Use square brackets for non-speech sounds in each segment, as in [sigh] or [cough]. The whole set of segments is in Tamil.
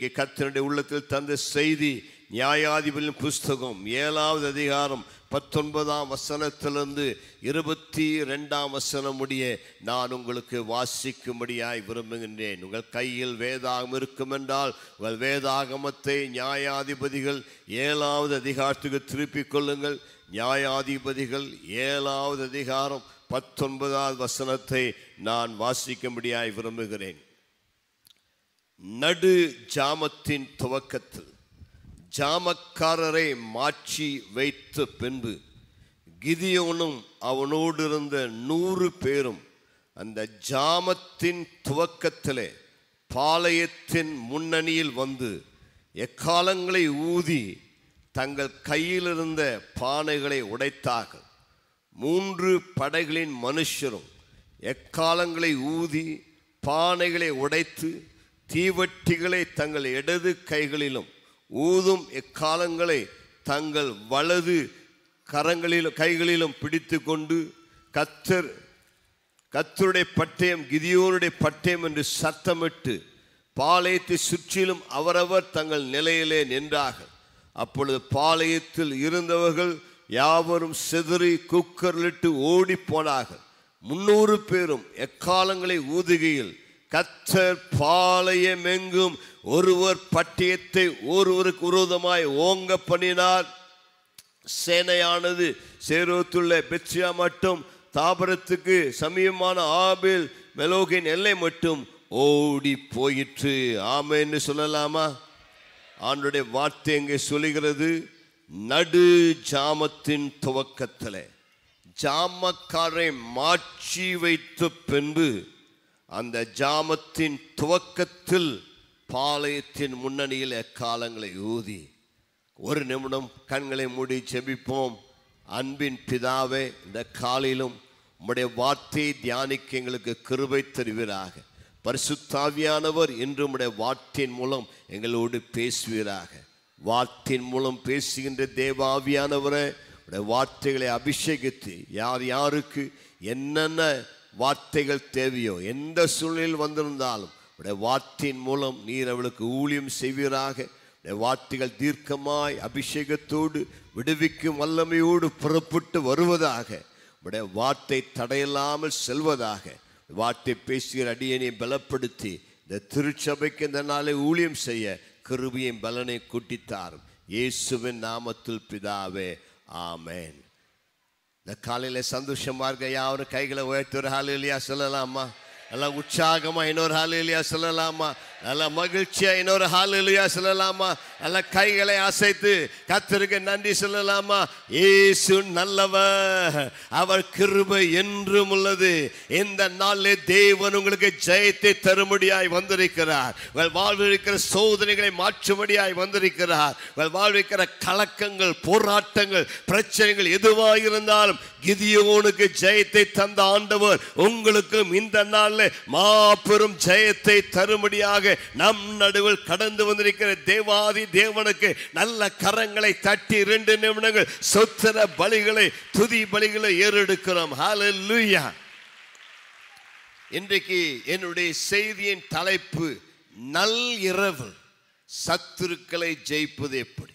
இங்கே கர்த்தருடைய உள்ளத்தில் தந்த செய்தி நியாயாதிபதியின் புஸ்தகம் ஏழாவது அதிகாரம் பத்தொன்பதாம் வசனத்திலிருந்து இருபத்தி ரெண்டாம் வசனம் முடிய நான் உங்களுக்கு வாசிக்கும்படியாய் விரும்புகின்றேன். உங்கள் கையில் வேதாகம் இருக்கும் என்றால் உங்கள் வேதாகமத்தை நியாயாதிபதிகள் ஏழாவது அதிகாரத்துக்கு திருப்பிக் கொள்ளுங்கள். நியாயாதிபதிகள் ஏழாவது அதிகாரம் பத்தொன்பதாவது வசனத்தை நான் வாசிக்கும்படியாய் விரும்புகிறேன். நடு ஜாமத்தின் துவக்கத்தில் ஜாமக்காரரை மாற்றி வைத்த பின்பு கிதியோனும் அவனோடு இருந்த நூறு பேரும் அந்த ஜாமத்தின் துவக்கத்திலே பாளையத்தின் முன்னணியில் வந்து எக்காலங்களை ஊதி தங்கள் கையில் இருந்த பானைகளை உடைத்தார்கள். மூன்று படைகளின் மனுஷரும் எக்காலங்களை ஊதி பானைகளை உடைத்து தீவட்டிகளை தங்கள் இடது கைகளிலும் ஊதும் எக்காலங்களை தங்கள் வலது கரங்களிலும் கைகளிலும் பிடித்து கொண்டு கத்தர் கத்தருடைய பட்டயம் கிதியோனுடைய பட்டயம் என்று சத்தமிட்டு பாளையத்தை சுற்றிலும் அவரவர் தங்கள் நிலையிலே நின்றார்கள். அப்பொழுது பாளையத்தில் இருந்தவர்கள் யாவரும் சிதறி குக்கர்லிட்டு ஓடி போனார்கள். முன்னூறு பேரும் எக்காலங்களை ஊதுகையில் கத்தர் பாளையமெங்கும் ஒருவர் பட்டயத்தை ஒருவருக்கு விரோதமாய் ஓங்க பண்ணினார். சேனையானது சேரோத்துள்ள பெட்சியா மட்டும் தாபரத்துக்கு சமீபமான ஆபில் மெலோகின் எல்லை மட்டும் ஓடி போயிற்று. ஆமைன்னு சொல்லலாமா? ஆண்டுடைய வார்த்தை எங்கே சொல்லுகிறது நடு ஜாமத்தின் துவக்கத்தில். ஜாமக்காரை மாற்றி வைத்த பின்பு அந்த ஜாமத்தின் துவக்கத்தில் பாளையத்தின் முன்னணியில் எக்காலங்களை ஊதி ஒரு நிமிடம் கண்களை மூடி செபிப்போம் அன்பின் பிதாவே இந்த காலையிலும் உம்முடைய வார்த்தையை தியானிக்க எங்களுக்கு கிருபை தருவீராக. பரிசுத்தாவியானவர் இன்று உம்முடைய வார்த்தையின் மூலம் எங்களோடு பேசுவீராக. வார்த்தையின் மூலம் பேசுகின்ற தேவாவியானவரை உடைய வார்த்தைகளை அபிஷேகித்து யார் யாருக்கு என்னென்ன வார்த்தைகள் தேவையோ எந்த சூழ்நிலையில் வந்திருந்தாலும் உடைய வார்த்தையின் மூலம் நீர் அவளுக்கு ஊழியம் செய்வீராக. உடைய வார்த்தைகள் தீர்க்கமாய் அபிஷேகத்தோடு விடுவிக்கும் வல்லமையோடு புறப்பட்டு வருவதாக. உடைய வார்த்தை தடையில்லாமல் செல்வதாக. வார்த்தை பேசுகிற அடியனை பலப்படுத்தி இந்த திருச்சபைக்கு இந்த நாளை ஊழியம் செய்ய கிருபியின் பலனை கூட்டித்தாரும். இயேசுவின் நாமத்தில் பிதாவே ஆமேன். இந்த காலையில் சந்தோஷமா இருக்க யாரும் கைகளை உயர்த்து ஒரு ஹாலு இல்லையா சொல்லலாமா? நல்லா உற்சாகமா இன்னொரு ஹாலு இல்லையா சொல்லலாமா? நல்லா மகிழ்ச்சியா இன்னொரு ஹாலு இல்லையா சொல்லலாமா? நல்லா கைகளை அசைத்து கத்தருக்கு நன்றி சொல்லலாமா? ஏசு நல்லவர். அவர் கிருபை என்றும் உள்ளது. இந்த நாளில் தேவன் உங்களுக்கு ஜெயத்தை தரும்படியாய் வந்திருக்கிறார். உங்கள் வாழ்விருக்கிற சோதனைகளை மாற்றும்படியாய் வந்திருக்கிறார். உங்கள் வாழ்வில் கலக்கங்கள் போராட்டங்கள் பிரச்சனைகள் எதுவாக இருந்தாலும் கிதியோனுக்கு ஜெயத்தை தந்த ஆண்டவர் உங்களுக்கும் இந்த நாளில் மாபெரும் ஜெயத்தை தரும்படியாக நம் நடுவில் கடந்து வந்திருக்கிற தேவாதி தேவனுக்கு நல்ல கரங்களை தட்டி இரண்டு நிமிடங்கள் சொத்திர பலிகளை துதி பலிகளை ஏறெடுக்கிறோம். ஹalleluya இன்றைக்கு என்னுடைய செய்தியின் தலைப்பு நல் இரவு சத்துருக்களை ஜெயிப்பது எப்படி?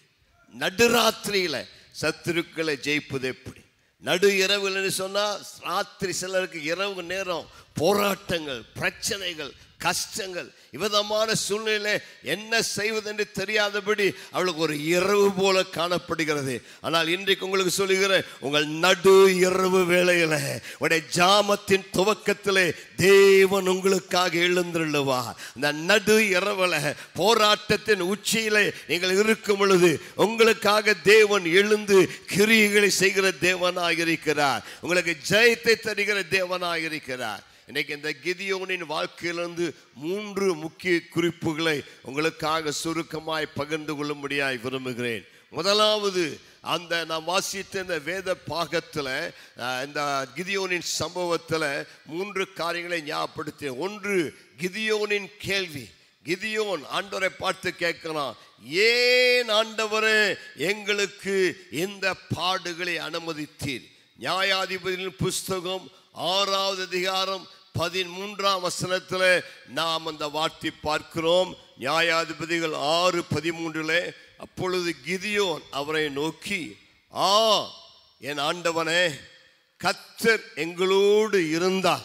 நடுராத்திரியில சத்துருக்களை ஜெயிப்பது எப்படி? நடு இரவுன்னு சொன்னால் ராத்திரி சிலருக்கு இரவு நேரம் போராட்டங்கள் பிரச்சனைகள் கஷ்டங்கள் விதமான சூழ்நிலை என்ன செய்வதென்று தெரியாதபடி அவளுக்கு ஒரு இரவு போல காணப்படுகிறது. ஆனால் இன்றைக்கு உங்களுக்கு சொல்லுகிறேன் உங்கள் நடு இரவு வேளையில் உடைய ஜாமத்தின் துவக்கத்திலே தேவன் உங்களுக்காக எழுந்துள்ளவா இந்த நடு இரவில் போராட்டத்தின் உச்சியிலே நீங்கள் இருக்கும் பொழுது உங்களுக்காக தேவன் எழுந்து கிரியைகளை செய்கிற தேவனாக இருக்கிறார் உங்களுக்கு ஜெயத்தை தருகிற தேவனாக இருக்கிறார் இன்னைக்கு இந்த கிதியோனின் வாழ்க்கையிலிருந்து மூன்று முக்கிய குறிப்புகளை உங்களுக்காக சுருக்கமாய் பகிர்ந்து கொள்ளும்படியாய் விரும்புகிறேன். முதலாவது அந்த நான் வாசித்த இந்த வேத பாகத்தில் இந்த கிதியோனின் சம்பவத்தில் மூன்று காரியங்களை ஞாபகப்படுத்தேன் ஒன்று கிதியோனின் கேள்வி. கிதியோன் ஆண்டவரை பார்த்து கேட்கலாம் ஏன் ஆண்டவரே எங்களுக்கு இந்த பாடுகளை அனுமதித்தீர்? நியாயாதிபதியின் புஸ்தகம் ஆறாவது அதிகாரம் பதிமூன்றாம் வசனத்தில் நாம் அந்த வார்த்தை பார்க்கிறோம். நியாயாதிபதிகள் ஆறு பதிமூன்றில் அப்பொழுது கிதியோன் அவரை நோக்கி ஆ என் ஆண்டவனே கத்தர் எங்களோடு இருந்தார்.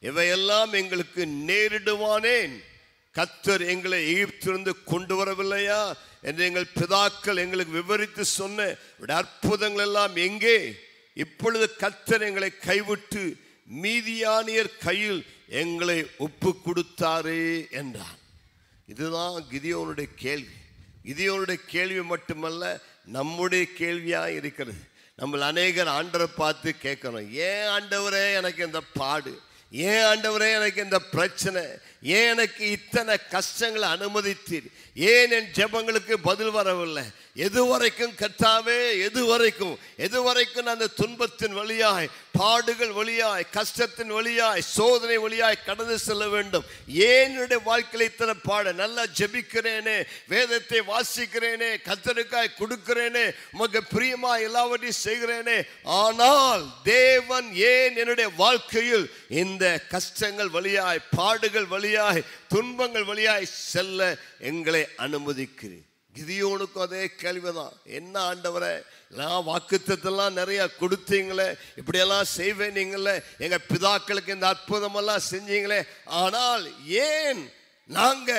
இவையெல்லாம் எங்களுக்கு நேரிடுவானேன். கத்தர் எங்களை எகிப்திலிருந்து கொண்டு வரவில்லையா என்று எங்கள் பிதாக்கள் எங்களுக்கு விவரித்து சொன்ன அற்புதங்கள் எல்லாம் எங்கே? இப்பொழுது கத்தர் எங்களை கைவிட்டு மீதியானியர் கையில் எங்களை ஒப்பு கொடுத்தாரே என்றான் இதுதான் கிதியோனுடைய கேள்வி. கிதியோனுடைய கேள்வி மட்டுமல்ல நம்முடைய கேள்வியாக இருக்கிறது. நம்ம அநேகர் ஆண்டரை பார்த்து கேட்கணும் ஏன் ஆண்டவரே எனக்கு இந்த பாடு? ஏன் ஆண்டவரே எனக்கு இந்த பிரச்சனை? ஏன் எனக்கு இத்தனை கஷ்டங்களை அனுமதித்தீர்? ஏன் என் ஜெபங்களுக்கு பதில் வரவில்லை? எது வரைக்கும் கத்தாவே எது வரைக்கும் எது வரைக்கும் அந்த துன்பத்தின் வழியாய் பாடுகள் வழியாய் கஷ்டத்தின் வழியாய் சோதனை வழியாய் கடந்து செல்ல வேண்டும். ஏன் என்னுடைய வாழ்க்கையில் இத்தனை பாட? நல்லா ஜெபிக்கிறேனே வேதத்தை வாசிக்கிறேனே கத்தனுக்காய் கொடுக்கிறேனே உமக்கு பிரியமா எல்லாவற்றையும் செய்கிறேனே. ஆனால் தேவன் ஏன் என்னுடைய வாழ்க்கையில் இந்த கஷ்டங்கள் வழியாய் பாடுகள் வழியாய் துன்பங்கள் வழியாய் செல்ல எங்களை அனுமதிக்கிறேன் கிதியோனுக்கும் அதே கேள்விதான். என்ன ஆண்டவரை நான் வாக்குத்தெல்லாம் நிறைய கொடுத்தீங்களே இப்படியெல்லாம் செய்வேன் நீங்களே எங்க பிதாக்களுக்கு இந்த அற்புதமெல்லாம் செஞ்சீங்களே. ஆனால் ஏன் நாங்க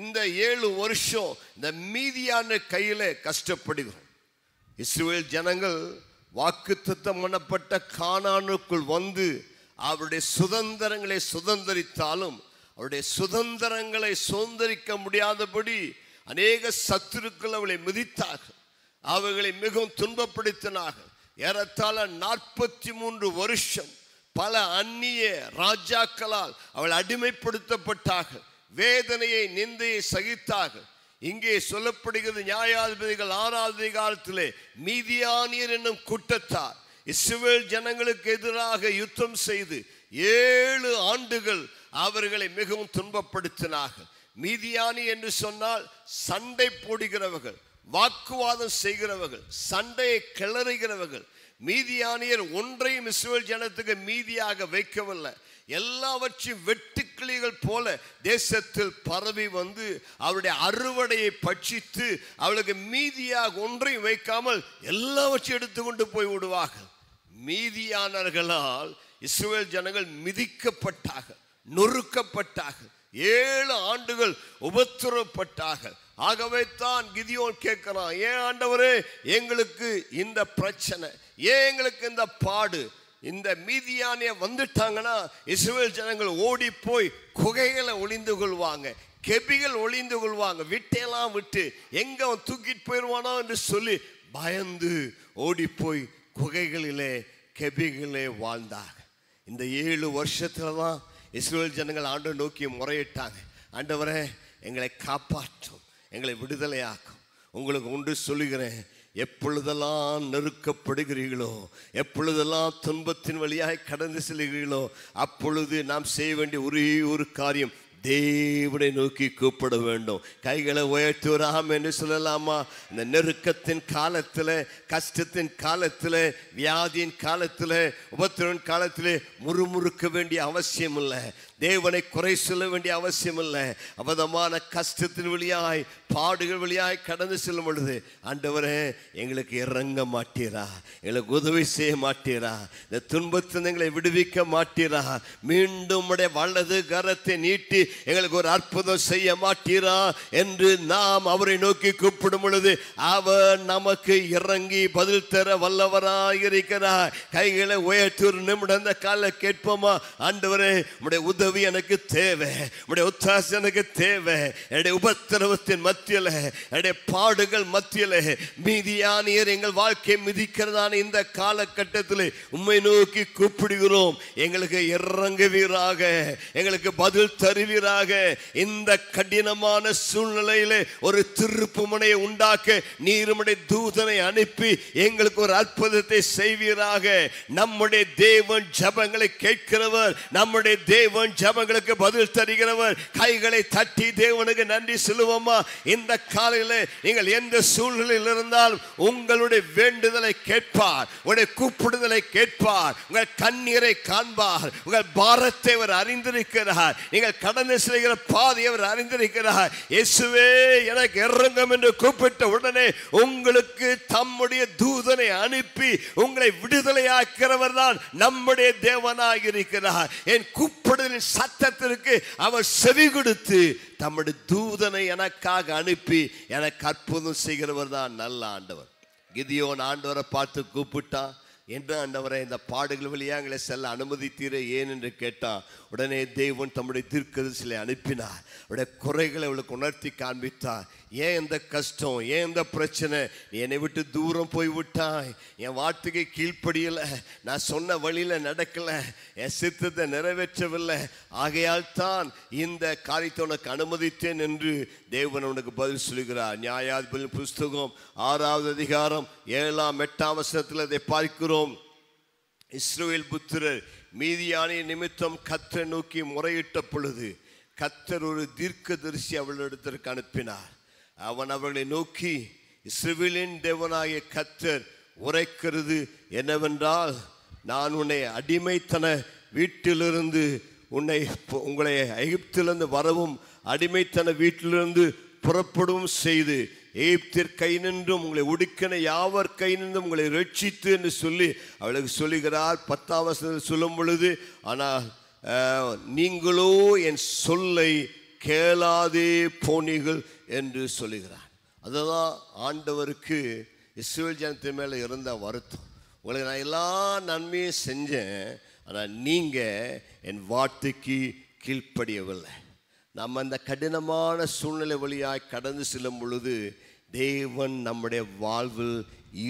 இந்த ஏழு வருஷம் இந்த மீதியான கையில கஷ்டப்படுகிறோம்? இஸ்ரேல் ஜனங்கள் வாக்குத்தத்தம் பண்ணப்பட்ட காணானுக்குள் வந்து அவருடைய சுதந்திரங்களை சுதந்திரித்தாலும் அவருடைய சுதந்திரங்களை சுதந்திரிக்க முடியாதபடி அநேக சத்துருக்கள் அவளை மிதித்தார்கள். அவர்களை மிகவும் துன்பப்படுத்தினார்கள். ஏறத்தாழ நாற்பத்தி மூன்று வருஷம் பல அந்நிய ராஜாக்களால் அவள் அடிமைப்படுத்தப்பட்டார்கள். வேதனையை நிந்தையை சகித்தார்கள். இங்கே சொல்லப்படுகிறது நியாயாதிபதிகள் ஆறாவது காலத்திலே மீதியானியர் என்னும் கூட்டத்தார் இஸ்ரேல் ஜனங்களுக்கு எதிராக யுத்தம் செய்து ஏழு ஆண்டுகள் அவர்களை மிகவும் துன்பப்படுத்தினார்கள். மீதியானி என்று சொன்னால் சண்டை போடுகிறவர்கள் வாக்குவாதம் செய்கிறவர்கள் சண்டையை கிளறுகிறவர்கள். மீதியானியர் ஒன்றையும் இஸ்ரேல் ஜனத்துக்கு மீதியாக வைக்கவில்லை. எல்லாவற்றையும் வெட்டுக்கிளிகள் போல தேசத்தில் பரவி வந்து அவருடைய அறுவடையை பட்சித்து அவளுக்கு மீதியாக ஒன்றையும் வைக்காமல் எல்லாவற்றையும் எடுத்துக்கொண்டு போய் விடுவார்கள். மீதியானர்களால் இஸ்ரேல் ஜனங்கள் மிதிக்கப்பட்டார்கள் நொறுக்கப்பட்டார்கள். ஏழு ஆண்டுகள் உபத்திரப்பட்டார்கள் ஆகவே தான் கிதியோன் கேட்கிறான் ஏன் ஆண்டவரே எங்களுக்கு இந்த பிரச்சனை ஏன் எங்களுக்கு இந்த பாடு? இந்த மீதியானிய வந்துட்டாங்கன்னா இஸ்ரேல் ஜனங்கள் ஓடி போய் குகைகளை ஒளிந்து கொள்வாங்க கெபிகள் ஒளிந்து கொள்வாங்க விட்டையெல்லாம் விட்டு எங்க அவன் தூக்கிட்டு போயிடுவானோ என்று சொல்லி பயந்து ஓடி போய் குகைகளிலே கெபிகளே வாழ்ந்தாங்க. இந்த ஏழு வருஷத்துல தான் இஸ்ரேல் ஜனங்கள் ஆண்டு நோக்கி முறையிட்டாங்க. ஆண்டவரே எங்களை காப்பாற்றும் எங்களை விடுதலையாக்கும். உங்களுக்கு ஒன்று சொல்லுகிறேன். எப்பொழுதெல்லாம் நெருக்கப்படுகிறீர்களோ எப்பொழுதெல்லாம் துன்பத்தின் வழியாக கடந்து செல்கிறீர்களோ அப்பொழுது நாம் செய்ய வேண்டிய ஒரே ஒரு காரியம் தேவனை நோக்கி கூப்பிட வேண்டும். கைகளை உயர்த்தி ஒரு என்று சொல்லலாமா? இந்த நெருக்கத்தின் காலத்தில் கஷ்டத்தின் காலத்தில் வியாதியின் காலத்தில் உபத்திரவின் காலத்தில் முறுமுறுக்க வேண்டிய அவசியம் இல்லை தேவனை குறை சொல்ல வேண்டிய அவசியம் இல்லை. அபதமான கஷ்டத்தின் வழியாய் பாடுகள் வழியாய் கடந்து செல்லும் பொழுது ஆண்டவரே எங்களுக்கு இறங்க மாட்டீரா? எங்களுக்கு உதவி செய்ய மாட்டீரா? இந்த துன்பத்தில் எங்களை விடுவிக்க மாட்டீரா? மீண்டும் உடைய வலது கரத்தை நீட்டி எங்களுக்கு ஒரு அற்புதம் செய்ய மாட்டீரா? என்று நாம் அவரை நோக்கி கூப்பிடும் பொழுது அவர் நமக்கு இறங்கி பதில் தர வல்லவராய் இருக்கிறார் கைகளை உயர்த்தி ஒரு நிமிடம் அந்த கால கேட்போமா? ஆண்டவரே உடைய உதவி எனக்கு தேவை. உடைய உத்தாசம் எனக்கு தேவை. என்னுடைய உபத்திரவத்தின் மத்தியில் என்னுடைய பாடுகள் மத்தியில் மீதியானியர் எங்கள் வாழ்க்கையை மிதிக்கிறதான இந்த காலகட்டத்தில் உண்மை நோக்கி கூப்பிடுகிறோம். எங்களுக்கு இறங்குவீராக. எங்களுக்கு பதில் தருவீராக. இந்த கடினமான சூழ்நிலையில ஒரு திருப்பு முனையை உண்டாக்க நீருமுடைய தூதனை அனுப்பி எங்களுக்கு ஒரு அற்புதத்தை செய்வீராக. நம்முடைய தேவன் ஜபங்களை கேட்கிறவர் நம்முடைய தேவன் ஜபங்களுக்கு பதில் தருகிறவர். கைகளை தட்டி தேவனுக்கு நன்றி சொல்லுவோமா இந்த காலையில் நீங்கள் எந்த சூழ்நிலையில் இருந்தாலும் உங்களுடைய வேண்டுதலை கேட்பார். உங்களுடைய கூப்பிடுதலை கேட்பார். உங்கள் கண்ணீரை காண்பார். உங்கள் பாரத்தை அவர் அறிந்திருக்கிறார். நீங்கள் கடந்து செல்கிற பாதை அவர் அறிந்திருக்கிறார். இயேசுவே எனக்கு இறங்கும் என்று கூப்பிட்ட உடனே உங்களுக்கு தம்முடைய தூதனை அனுப்பி உங்களை விடுதலையாக்கிறவர் தான் நம்முடைய தேவனாக இருக்கிறார் என் கூப்பிடுதலின் சத்தத்திற்கு அவர் செவி கொடுத்து தம்முடைய தூதனை எனக்காக அனுப்பி எனக்கு அற்புதம் செய்கிறவர் தான் நல்ல ஆண்டவர். கிதியோன் ஆண்டவரை பார்த்து கூப்பிட்டான் என்ன ஆண்டவரை இந்த பாடுகள் வழியாக எங்களை செல்ல அனுமதித்தீரே ஏன்? என்று கேட்டான் உடனே தெய்வன் தம்முடைய தீர்க்கதரிசிலை அனுப்பினார். அவருடைய குறைகளை அவளுக்கு உணர்த்தி காண்பித்தார். ஏன் இந்த கஷ்டம்? ஏன் இந்த பிரச்சனை? நீ என்னை விட்டு தூரம் போய் விட்டாய். என் வார்த்தைக்கு கீழ்ப்படியலை. நான் சொன்ன வழியில் நடக்கல. என் சித்தத்தை நிறைவேற்றவில்லை. ஆகையால் தான் இந்த காரியத்தை உனக்கு அனுமதித்தேன் என்று தேவன் உனக்கு பதில் சொல்கிறார் நியாயாதிபதி புஸ்தகம் ஆறாவது அதிகாரம் ஏழாம் எட்டாம் வசனத்தில் அதை பார்க்கிறோம். இஸ்ரோவேல் புத்திரர் மீதியானிய நிமித்தம் கத்தரை நோக்கி முறையிட்ட பொழுது கத்தர் ஒரு தீர்க்க தரிசி அவளிடத்திற்கு அனுப்பினார். அவன் அவர்களை நோக்கி சிவிலின் தேவனாகிய கத்தர் உரைக்கிறது என்னவென்றால் நான் உன்னை அடிமைத்தன வீட்டிலிருந்து உன்னை உங்களை எகிப்திலிருந்து வரவும் அடிமைத்தன வீட்டிலிருந்து புறப்படவும் செய்து எகிப்தியர் கை நின்றும் உங்களை உடுக்கின யாவர் கை நின்றும் உங்களை ரட்சித்து என்று சொல்லி அவளுக்கு சொல்லுகிறார். பத்தாம் வசனத்தில் சொல்லும் பொழுது ஆனால் நீங்களோ என் சொல்லை கேளாதே போனீர்கள் என்று சொல்லுகிறார் அதுதான் ஆண்டவருக்கு இஸ்ரேல் ஜனத்து மேலே இருந்த வருத்தம். உங்களுக்கு நான் எல்லா நன்மையும் செஞ்சேன் ஆனால் நீங்கள் என் வார்த்தைக்கு கீழ்ப்படியவில்லை. நம்ம அந்த கடினமான சூழ்நிலை வழியாய் கடந்து செல்லும் பொழுது தேவன் நம்முடைய வாழ்வில்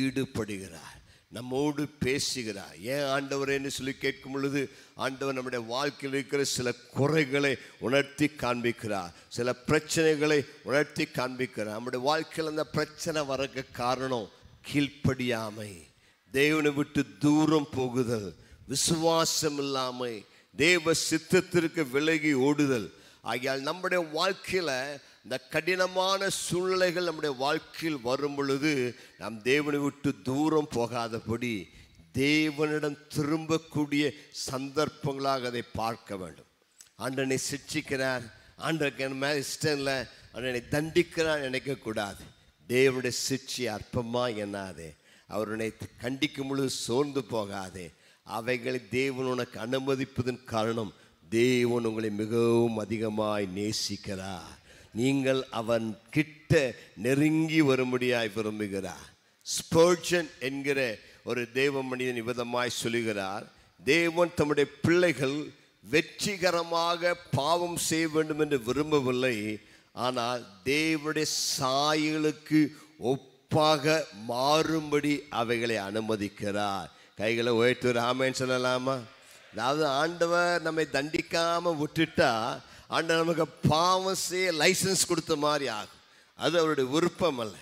ஈடுபடுகிறார். நம்மோடு பேசுகிறார். ஏன் ஆண்டவரேன்னு சொல்லி கேட்கும் பொழுது ஆண்டவர் நம்முடைய வாழ்க்கையில் இருக்கிற சில குறைகளை உணர்த்தி காண்பிக்கிறார். சில பிரச்சனைகளை உணர்த்தி காண்பிக்கிறார். நம்முடைய வாழ்க்கையில் அந்த பிரச்சனை வரக்கு காரணம் கீழ்ப்படியாமை. தேவனை விட்டு தூரம் போகுதல் விசுவாசம் இல்லாமை தேவ சித்தத்திற்கு விலகி ஓடுதல். ஆகியால் நம்முடைய வாழ்க்கையில் இந்த கடினமான சூழ்நிலைகள் நம்முடைய வாழ்க்கையில் வரும் பொழுது நாம் தேவனை விட்டு தூரம் போகாதபடி தேவனிடம் திரும்பக்கூடிய சந்தர்ப்பங்களாக அதை பார்க்க வேண்டும். ஆண்டனை சிக்ஷிக்கிறார் ஆண்டனுக்கு என் மேலே இஷ்டம் இல்லை. ஆண்டனை தண்டிக்கிறார் நினைக்கக்கூடாது தேவனுடைய சிக்ஷை அற்பமாக எண்ணாதே அவருடைய கண்டிக்கும் பொழுது சோர்ந்து போகாதே. அவைகளை தேவன் உனக்கு அனுமதிப்பதன் காரணம் தேவன் உங்களை மிகவும் அதிகமாய் நேசிக்கிறார். நீங்கள் அவன் கிட்ட நெருங்கி வரும்படியாய் விரும்புகிறார். ஸ்பர்ஜன் என்கிற ஒரு தெய்வ மனிதன் விதமாய் சொல்லுகிறார். தேவன் தம்முடைய பிள்ளைகள் வெற்றிகரமாக பாவம் செய்ய வேண்டும் என்று விரும்பவில்லை. ஆனால் தேவனுடைய சாயலுக்கு ஒப்பாக மாறும்படி அவைகளை அனுமதிக்கிறார். கைகளை உயர்த்து ராமேன்னு சொல்லலாமா? அதாவது ஆண்டவர் நம்மை தண்டிக்காமல் விட்டுட்டா ஆண்டவர் நமக்கு பாவம் செய்ய லைசன்ஸ் கொடுத்த மாதிரி ஆகும். அது அவருடைய விருப்பம் அல்ல.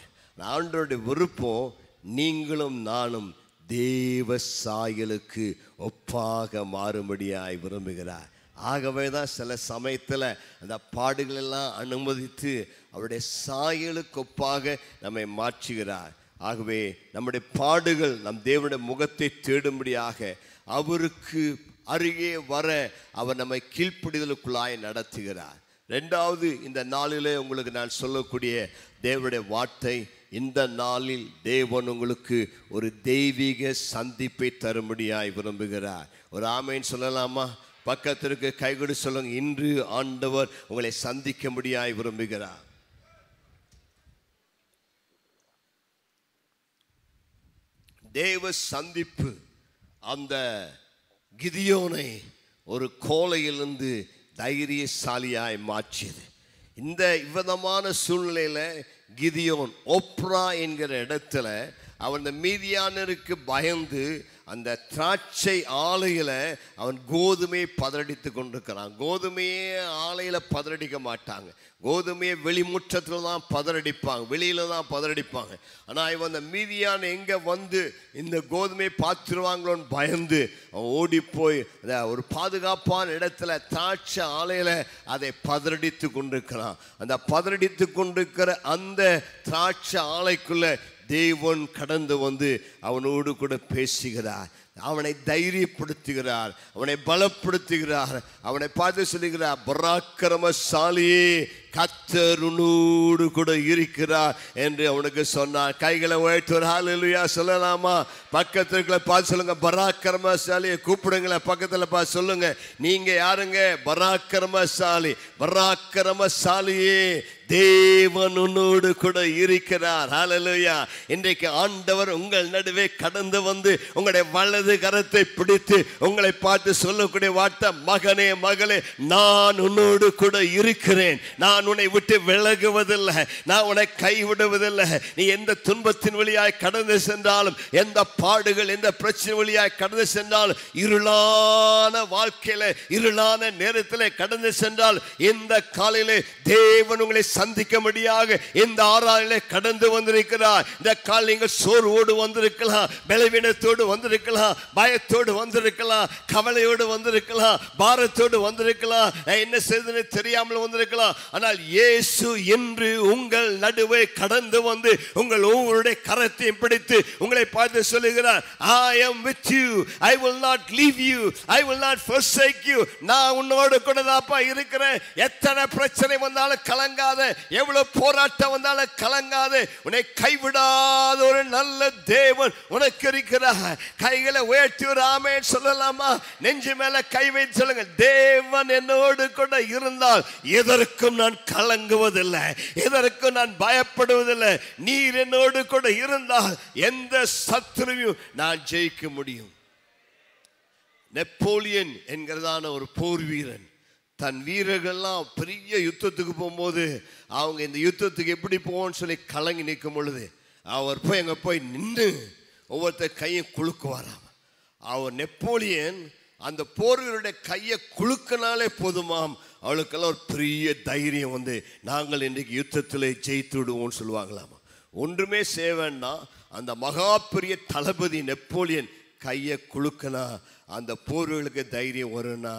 ஆண்டவருடைய விருப்பம் நீங்களும் நானும் தேவ சாயலுக்கு ஒப்பாக மாறும்படியாய் விரும்புகிறார். ஆகவே தான் சில சமயத்தில் அந்த பாடுகளெல்லாம் அனுமதித்து அவருடைய சாயலுக்கு ஒப்பாக நம்மை மாற்றுகிறார். ஆகவே நம்முடைய பாடுகள் நம் தேவனுடைய முகத்தை தேடும்படியாக அவருக்கு அருகே வர அவர் நம்மை கீழ்ப்பிடிதலுக்குள்ளாய் நடத்துகிறார். ரெண்டாவது இந்த நாளிலே உங்களுக்கு நான் சொல்லக்கூடிய தேவனுடைய வார்த்தை இந்த நாளில் தேவன் உங்களுக்கு ஒரு தெய்வீக சந்திப்பை தரும்படியாய் விரும்புகிறார். ஒரு ஆமைன்னு சொல்லலாமா? பக்கத்திற்கு கைகொடு சொல்லுங்க. இன்று ஆண்டவர் உங்களை சந்திக்க முடியாய் விரும்புகிறார். தேவ சந்திப்பு அந்த கிதியோனை ஒரு கோலையிலிருந்து தைரியசாலியாய் மாற்றியது. இந்த விதமான சூழ்நிலையில் கிதியோன் ஒப்ரா என்கிற இடத்துல அவன் இந்த மீதியானருக்கு பயந்து அந்த திராட்சை ஆலையில் அவன் கோதுமையை பதறடித்து கொண்டிருக்கிறான். கோதுமையே ஆலையில் பதறடிக்க மாட்டாங்க. கோதுமையை வெளிமுற்றத்தில் தான் பதறடிப்பாங்க. வெளியில் தான் பதறடிப்பாங்க. ஆனால் இவன் அந்த மீதியான எங்கே வந்து இந்த கோதுமையை பார்த்துருவாங்களோன்னு பயந்து அவன் ஓடி போய் ஒரு பாதுகாப்பான இடத்துல திராட்சை ஆலையில் அதை பதறடித்து கொண்டிருக்கிறான். அந்த பதறடித்து கொண்டிருக்கிற அந்த திராட்சை ஆலைக்குள்ளே தேவன் கடந்து வந்து அவனோடு கூட பேசுகிறார். அவனை தைரியப்படுத்துகிறார். அவனை பலப்படுத்துகிறார். அவனை பார்த்து சொல்லுகிறார் பராக்கிரமசாலியே கத்தர் கூட இருக்கிறார் என்று அவனுக்கு சொன்னார். கைகளை உழைத்து ஒரு ஹalleluya சொல்லலாமா? பக்கத்துல இருக்கிற பார்த்து சொல்லுங்க பராக்கிரமசாலியை கூப்பிடுங்களேன் பக்கத்தில் பார்த்து சொல்லுங்க. நீங்க யாருங்க? பராக்கிரமசாலி பராக்கிரமசாலியே தேவன் உன்னோடு கூட இருக்கிறார். ஹalleluya இன்றைக்கு ஆண்டவர் உங்கள் நடுவே கடந்து வந்து உங்களுடைய வலது கரத்தை பிடித்து உங்களை பார்த்து சொல்லக்கூடிய வார்த்தை மகனே மகளே நான் உன்னோடு கூட இருக்கிறேன். நான் உன்னை விட்டு விலகுவதில்லை. நான் உன்னை கைவிடுவதில்லை. நீ எந்த துன்பத்தின் வழியாய் கடந்து சென்றாலும் எந்த பாடுகள் எந்த பிரச்சனை வழியாய் கடந்து சென்றாலும் இருளான வாழ்க்கையில இருளான நேரத்தில் கடந்து சென்றால் இந்த காலையிலே தேவன் உங்களை சந்திக்கும்படியாக இந்த ஆறாளிலே கடந்து வந்திருக்கிறார். இந்த கால் நீங்கள் சோர்வோடு வந்திருக்கலாம். பலவீனத்தோடு வந்திருக்கலாம். பயத்தோடு வந்திருக்கலாம். கவலையோடு வந்திருக்கலாம். பாரத்தோடு வந்திருக்கலாம். நான் என்ன செய்ததுன்னு தெரியாமல் வந்திருக்கலாம். ஆனால் இயேசு என்று உங்கள் நடுவே கடந்து வந்து உங்கள் ஒவ்வொருடைய கரத்தையும் பிடித்து உங்களை பார்த்து சொல்லுகிறார். I am with you I will not leave you I will not first you நான் உன்னோடு கூட தான்ப்பா இருக்கிறேன். எத்தனை பிரச்சனை வந்தாலும் கலங்காத. எவ்வளவு போராட்டம் வந்தாலும் கலங்காது. உன்னை கைவிடாத ஒரு நல்ல தேவன் உனக்கு இருக்கிறார். கைகளை உயர்த்தி ஒரு ஆமென் சொல்லலாமா? நெஞ்சு மேல கை வைத்து சொல்லுங்க தேவன் என்னோடு கூட இருந்தால் எதற்கும் நான் கலங்குவதில்லை. எதற்கும் நான் பயப்படுவதில்லை. நீர் என்னோடு கூட இருந்தால் எந்த சத்துருவையும் நான் ஜெயிக்க முடியும். நெப்போலியன் என்கிறதான ஒரு போர் வீரன் தன் வீரர்கள்லாம் பெரிய யுத்தத்துக்கு போகும்போது அவங்க இந்த யுத்தத்துக்கு எப்படி போவோம்னு சொல்லி கலங்கி நிற்கும் பொழுது அவர் போய் அங்கே போய் நின்று ஒவ்வொருத்தர் கையும் குலுக்குவாராம் அவர். நெப்போலியன் அந்த போர்களுடைய கையை குலுக்கினாலே போதுமாம். அவளுக்கெல்லாம் ஒரு பெரிய தைரியம் வந்து நாங்கள் இன்றைக்கு யுத்தத்தில் ஜெயித்து விடுவோம்னு சொல்லுவாங்களாமா. ஒன்றுமே செய்ய அந்த மகா பெரிய தளபதி நெப்போலியன் கையை குலுக்கினா அந்த போர்களுக்கு தைரியம் வரும்னா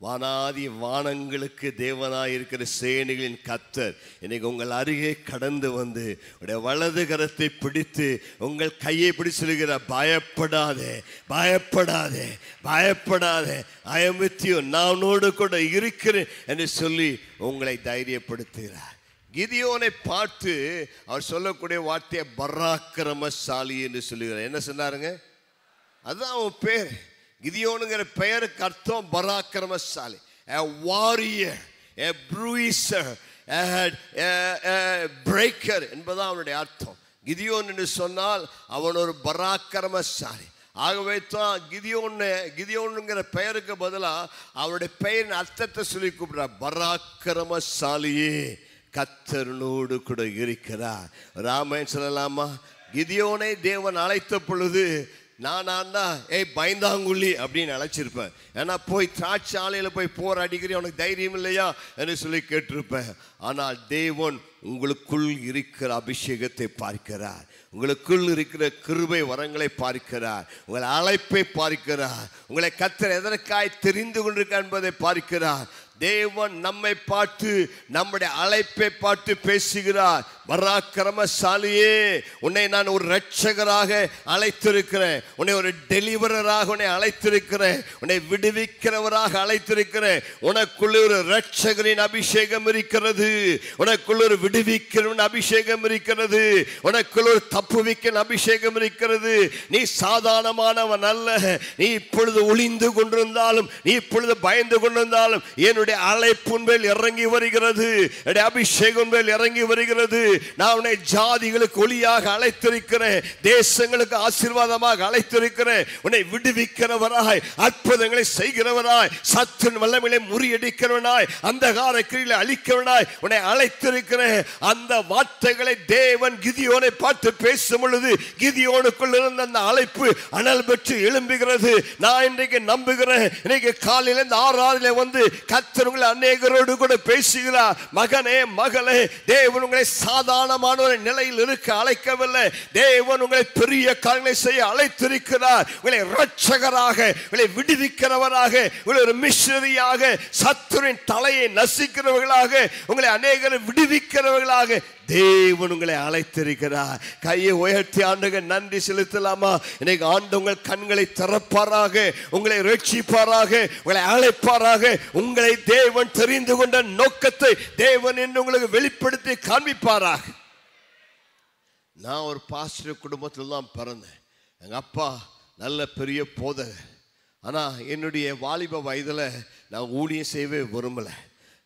வானாதி வானங்களுக்கு தேவனாய் இருக்கிற சேனைகளின் கத்தர் இன்னைக்கு உங்கள் அருகே கடந்து வந்து உடைய வலது கரத்தை பிடித்து உங்கள் கையை பிடி சொல்கிற பயப்படாதே பயப்படாதே பயப்படாதே அயமித்தியோ நானோடு கூட இருக்கிறேன் என்று சொல்லி உங்களை தைரியப்படுத்துகிறார். கிதியோனை பார்த்து அவர் சொல்லக்கூடிய வார்த்தையை பராக்கிரமசாலி என்று சொல்லுகிறார். என்ன சொன்னாருங்க? அதுதான் அவன் பேர். கிதியோனுங்கிற பெயருக்கு அர்த்தம் பராக்கிரமசாலி. A A a bruiser a, a, அவனுடைய அர்த்தம். கிதியோன் என்று சொன்னால் அவன் ஒரு பராக்கிரமசாலி. ஆகவே தான் கிதியோன்னு கிதியோனுங்கிற பெயருக்கு பதிலாக அவருடைய பெயரின் அர்த்தத்தை சொல்லி கூப்பிடுறார் பராக்கிரமசாலியே கத்தர்னோடு கூட இருக்கிறார். ராமன் சொல்லலாமா? கிதியோனை தேவன் அழைத்த பொழுது நான் தான். ஏய் பயந்தாங்குள்ளி அப்படின்னு அழைச்சிருப்பேன். ஏன்னா போய் திராட்சை ஆலையில் போய் போர் அடிக்கிறேன் உனக்கு தைரியம் இல்லையா? என்று சொல்லி கேட்டிருப்பேன். ஆனால் தேவன் உங்களுக்குள் இருக்கிற அபிஷேகத்தை பார்க்கிறார். உங்களுக்குள் இருக்கிற கிருபை வரங்களை பார்க்கிறார். உங்கள் அழைப்பை பார்க்கிறார். உங்களை கத்தர் எதற்காய் தெரிந்து கொண்டிருக்க என்பதை பார்க்கிறார். தேவன் நம்மை பார்த்து நம்முடைய அழைப்பை பார்த்து பேசுகிறார். பராக்கிரமசாலியே உன்னை நான் ஒரு ரட்சகராக அழைத்திருக்கிறேன். உன்னை ஒரு டெலிவரராக உன்னை அழைத்திருக்கிறேன். உன்னை விடுவிக்கிறவராக அழைத்திருக்கிறேன். உனக்குள்ள ஒரு ரட்சகரின் அபிஷேகம் இருக்கிறது. உனக்குள்ள ஒரு விடுவிக்கிறவன் அபிஷேகம் இருக்கிறது. உனக்குள்ள ஒரு தப்புவிக்கிற அபிஷேகம் இருக்கிறது. நீ சாதாரணமானவன் அல்ல. நீ இப்பொழுது ஒளிந்து கொண்டிருந்தாலும் நீ இப்பொழுது பயந்து கொண்டிருந்தாலும் என்னுடைய அழைப்பு மேல் இறங்கி வருகிறது. அபிஷேகம் மேல் இறங்கி வருகிறது. நான் உன்னை ஜாதிகளுக்கு ஒளியாக அழைத்திருக்கிறேன். தேசங்களுக்கு ஆசீர்வாதமாக அழைத்திருக்கிறேன். உன்னை விடுவிக்கிறவராய் அற்புதங்களை செய்கிறவராய் சத்தின் வல்லமிலை முறியடிக்கிறவனாய் அந்தகார கீழே அழிக்கிறவனாய் உன்னை அழைத்திருக்கிறேன். அந்த வார்த்தைகளை தேவன் கிதியோனை பார்த்து பேசும் பொழுது கிதியோனுக்குள் இருந்த அந்த அழைப்பு அனல் பெற்று எழும்புகிறது. நான் இன்றைக்கு நம்புகிறேன். இன்னைக்கு காலையில இந்த ஆறாவதுல வந்து கத்த கத்தர் உங்களை அநேகரோடு கூட பேசுகிறார். மகனே மகளே தேவன் உங்களை சாதாரணமான ஒரு நிலையில் இருக்க அழைக்கவில்லை. தேவன் உங்களை பெரிய காரியங்களை செய்ய அழைத்திருக்கிறார். உங்களை ரட்சகராக உங்களை விடுவிக்கிறவராக உங்களை ஒரு மிஷனரியாக சத்துரின் தலையை நசிக்கிறவர்களாக உங்களை அநேகரை விடுவிக்கிறவர்களாக தேவன் உங்களை அழைத்திருக்கிறார். கையை உயர்த்தி ஆண்டுங்க நன்றி செலுத்தலாமா? இன்னைக்கு ஆண்டு உங்கள் கண்களை திறப்பாராக உங்களை ரட்சிப்பாராக உங்களை அழைப்பாராக. உங்களை தேவன் தெரிந்து கொண்ட நோக்கத்தை தேவன் என்று உங்களுக்கு வெளிப்படுத்தி காண்பிப்பாராக. நான் ஒரு பாஸ்டர் குடும்பத்தில் தான் பிறந்தேன். எங்கள் அப்பா நல்ல பெரிய போதகர். ஆனால் என்னுடைய வாலிப வயதில் நான் ஊழியம் செய்யவே விரும்பலை.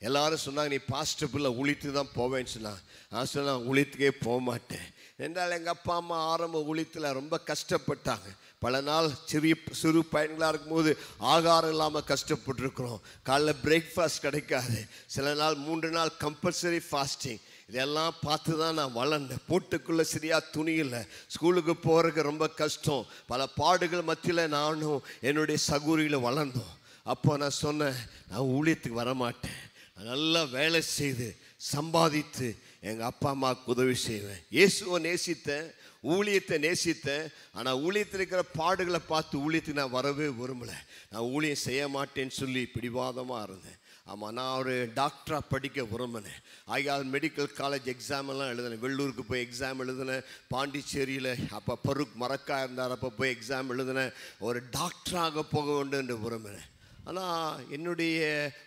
எல்லாரும் சொன்னாங்க நீ பாஸ்டர் பிள்ளை தான் போவேன்னு சொன்னாங்க. நான் சொன்னேன் ஊழியத்துக்கே போக மாட்டேன் என்றால் எங்கள் அப்பா அம்மா ஆரம்ப ஊழியத்தில் ரொம்ப கஷ்டப்பட்டாங்க. பல நாள் சிறிய சிறு பயன்களாக இருக்கும்போது ஆகாரம் இல்லாமல் கஷ்டப்பட்டுருக்குறோம். காலைல பிரேக்ஃபாஸ்ட் கிடைக்காது. சில நாள் மூன்று நாள் கம்பல்சரி ஃபாஸ்டிங் இதெல்லாம் பார்த்து தான் நான் வளர்ந்தேன். போட்டுக்குள்ளே சரியாக துணி இல்லை. ஸ்கூலுக்கு போகிறதுக்கு ரொம்ப கஷ்டம். பல பாடுகள் மத்தியில் நானும் என்னுடைய சகூரியில் வளர்ந்தோம். அப்போ நான் சொன்னேன் நான் ஊழியத்துக்கு வரமாட்டேன். நல்லா வேலை செய்து சம்பாதித்து எங்கள் அப்பா அம்மாவுக்கு உதவி செய்வேன். இயேசுவை நேசித்தேன் ஊழியத்தை நேசித்தேன். ஆனால் ஊழியத்தில் இருக்கிற பாடுகளை பார்த்து ஊழியத்துக்கு நான் வரவே விரும்பலை. நான் ஊழியம் செய்ய மாட்டேன்னு சொல்லி பிடிவாதமாக இருந்தேன். ஆமாம் நான் ஒரு டாக்டராக படிக்க விரும்பினேன். ஆகையால் மெடிக்கல் காலேஜ் எக்ஸாம் எல்லாம் எழுதினேன். வெள்ளூருக்கு போய் எக்ஸாம் எழுதினேன். பாண்டிச்சேரியில் அப்போ பருக் மரக்கா இருந்தார். அப்போ போய் எக்ஸாம் எழுதினேன். ஒரு டாக்டராக போக வேண்டும் என்று விரும்பினேன். ஆனால் என்னுடைய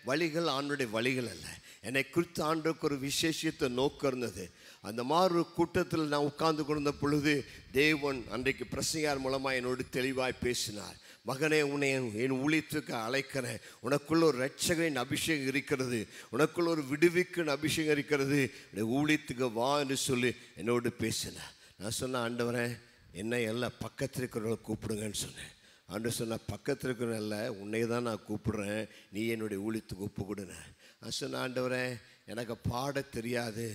வழிகள் ஆண்டுடைய வழிகள் அல்ல. என்னை குறித்து ஆண்டுக்கு ஒரு விசேஷத்தை நோக்கம் இருந்தது. அந்த மாதிரி ஒரு கூட்டத்தில் நான் உட்கார்ந்து கொண்ட பொழுது தேவன் அன்றைக்கு பிரசங்கார் மூலமாக என்னோடு தெளிவாய் பேசினார். மகனே உன்னை என் ஊழியத்துக்கு அழைக்கிறேன். உனக்குள்ள ஒரு ரட்சகரின் அபிஷேகம் இருக்கிறது. உனக்குள்ள ஒரு விடுவிக்கின் அபிஷேகம் இருக்கிறது. ஊழியத்துக்கு வா என்று சொல்லி என்னோடு பேசினார். நான் சொன்னேன் ஆண்டவரேன் என்னை எல்லாம் பக்கத்தில் இருக்கிறவங்களை கூப்பிடுங்கன்னு சொன்னேன். அன்று சொன்ன பக்கத்தில் இருக்கிறனால உன்னை தான் நான் கூப்பிடுறேன். நீ என்னுடைய ஊழியத்துக்கு ஒப்பு கொடுனேன் நான் சொன்ன ஆண்டவரே எனக்கு பாட தெரியாது.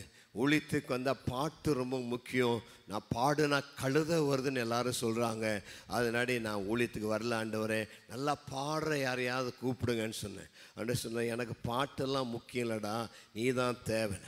ஊழித்துக்கு வந்தால் பாட்டு ரொம்ப முக்கியம். நான் பாடுனா கழுத வருதுன்னு எல்லாரும் சொல்கிறாங்க அதனாடி நான் ஊழியத்துக்கு வரல ஆண்டவரே. நல்லா பாடுற யாரையாவது கூப்பிடுங்கன்னு சொன்னேன். அன்று சொன்னேன் எனக்கு பாட்டெல்லாம் முக்கியம் இல்லைடா. நீ தான் தேவை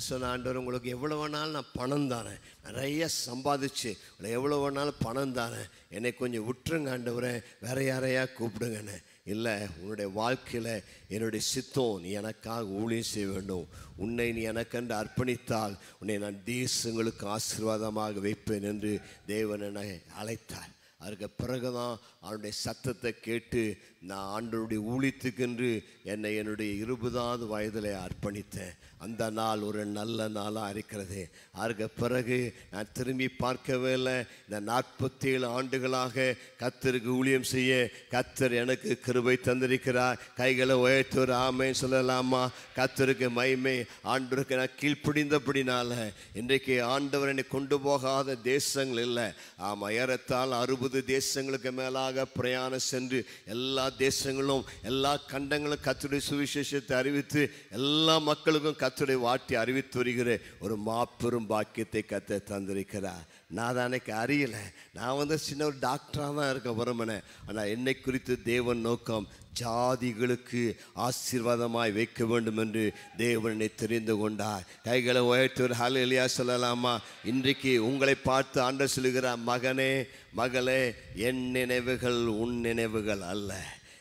சொன்ன ஆண்டவர் உங்களுக்கு எவ்வளோ வேணாலும் நான் பணம் தானேன் நிறைய சம்பாதிச்சு எவ்வளோ வேணாலும் பணம் தானேன் என்னை கொஞ்சம் விட்டுருங்க ஆண்டவரை வேற யாரையா கூப்பிடுங்கன்னு. இல்லை உன்னுடைய வாழ்க்கையில் என்னுடைய சித்தம் நீ எனக்காக ஊழியம் செய்ய வேண்டும். உன்னை நீ எனக்கென்று அர்ப்பணித்தால் உன்னை நான் தேசங்களுக்கு ஆசீர்வாதமாக வைப்பேன் என்று தேவன் என்னை அழைத்தார். அதுக்கு பிறகுதான் அவனுடைய சத்தத்தை கேட்டு நான் ஆண்டனுடைய ஊழித்துக்கென்று என்னை என்னுடைய இருபதாவது வயதில் அர்ப்பணித்தேன். அந்த நாள் ஒரு நல்ல நாளாக இருக்கிறது. அதுக்கு பிறகு நான் திரும்பி பார்க்கவே இல்லை. இந்த நாற்பத்தேழு ஆண்டுகளாக கத்தருக்கு ஊழியம் செய்ய கத்தர் எனக்கு கிருபை தந்திருக்கிறார். கைகளை உயர்த்துவர் ஆமை சொல்லலாமா? கத்தருக்கு மைமை ஆண்டவருக்கு நான் கீழ்ப்பிடிந்தபடினால இன்றைக்கு ஆண்டவர் என்னை கொண்டு போகாத தேசங்கள் இல்லை. ஆமாம் ஏறத்தால் அறுபது தேசங்களுக்கு மேலாக பிரயாணம் சென்று எல்லா தேசங்களும் எல்லா கண்டங்களும் கத்துடைய சுவிசேஷத்தை அறிவித்து எல்லா மக்களுக்கும் கத்துடைய வாட்டி அறிவித்து வருகிற ஒரு மாபெரும் பாக்கியத்தை கத்த தந்திருக்கிறார். நான் தான் அன்னைக்கு அறியல. நான் வந்து சின்ன ஒரு டாக்டராக தான் இருக்க விரும்பினேன் ஆனால் என்னை குறித்து தேவன் நோக்கம் ஜாதிகளுக்கு ஆசீர்வாதமாய் வைக்க வேண்டும் என்று தேவனை தெரிந்து கொண்டார். கைகளை உயர்த்தி ஒரு ஹால் எலியா சொல்லலாமா? இன்றைக்கு உங்களை பார்த்து ஆண்ட சொல்லுகிறார் மகனே மகளே என் நினைவுகள் உன் நினைவுகள் அல்ல.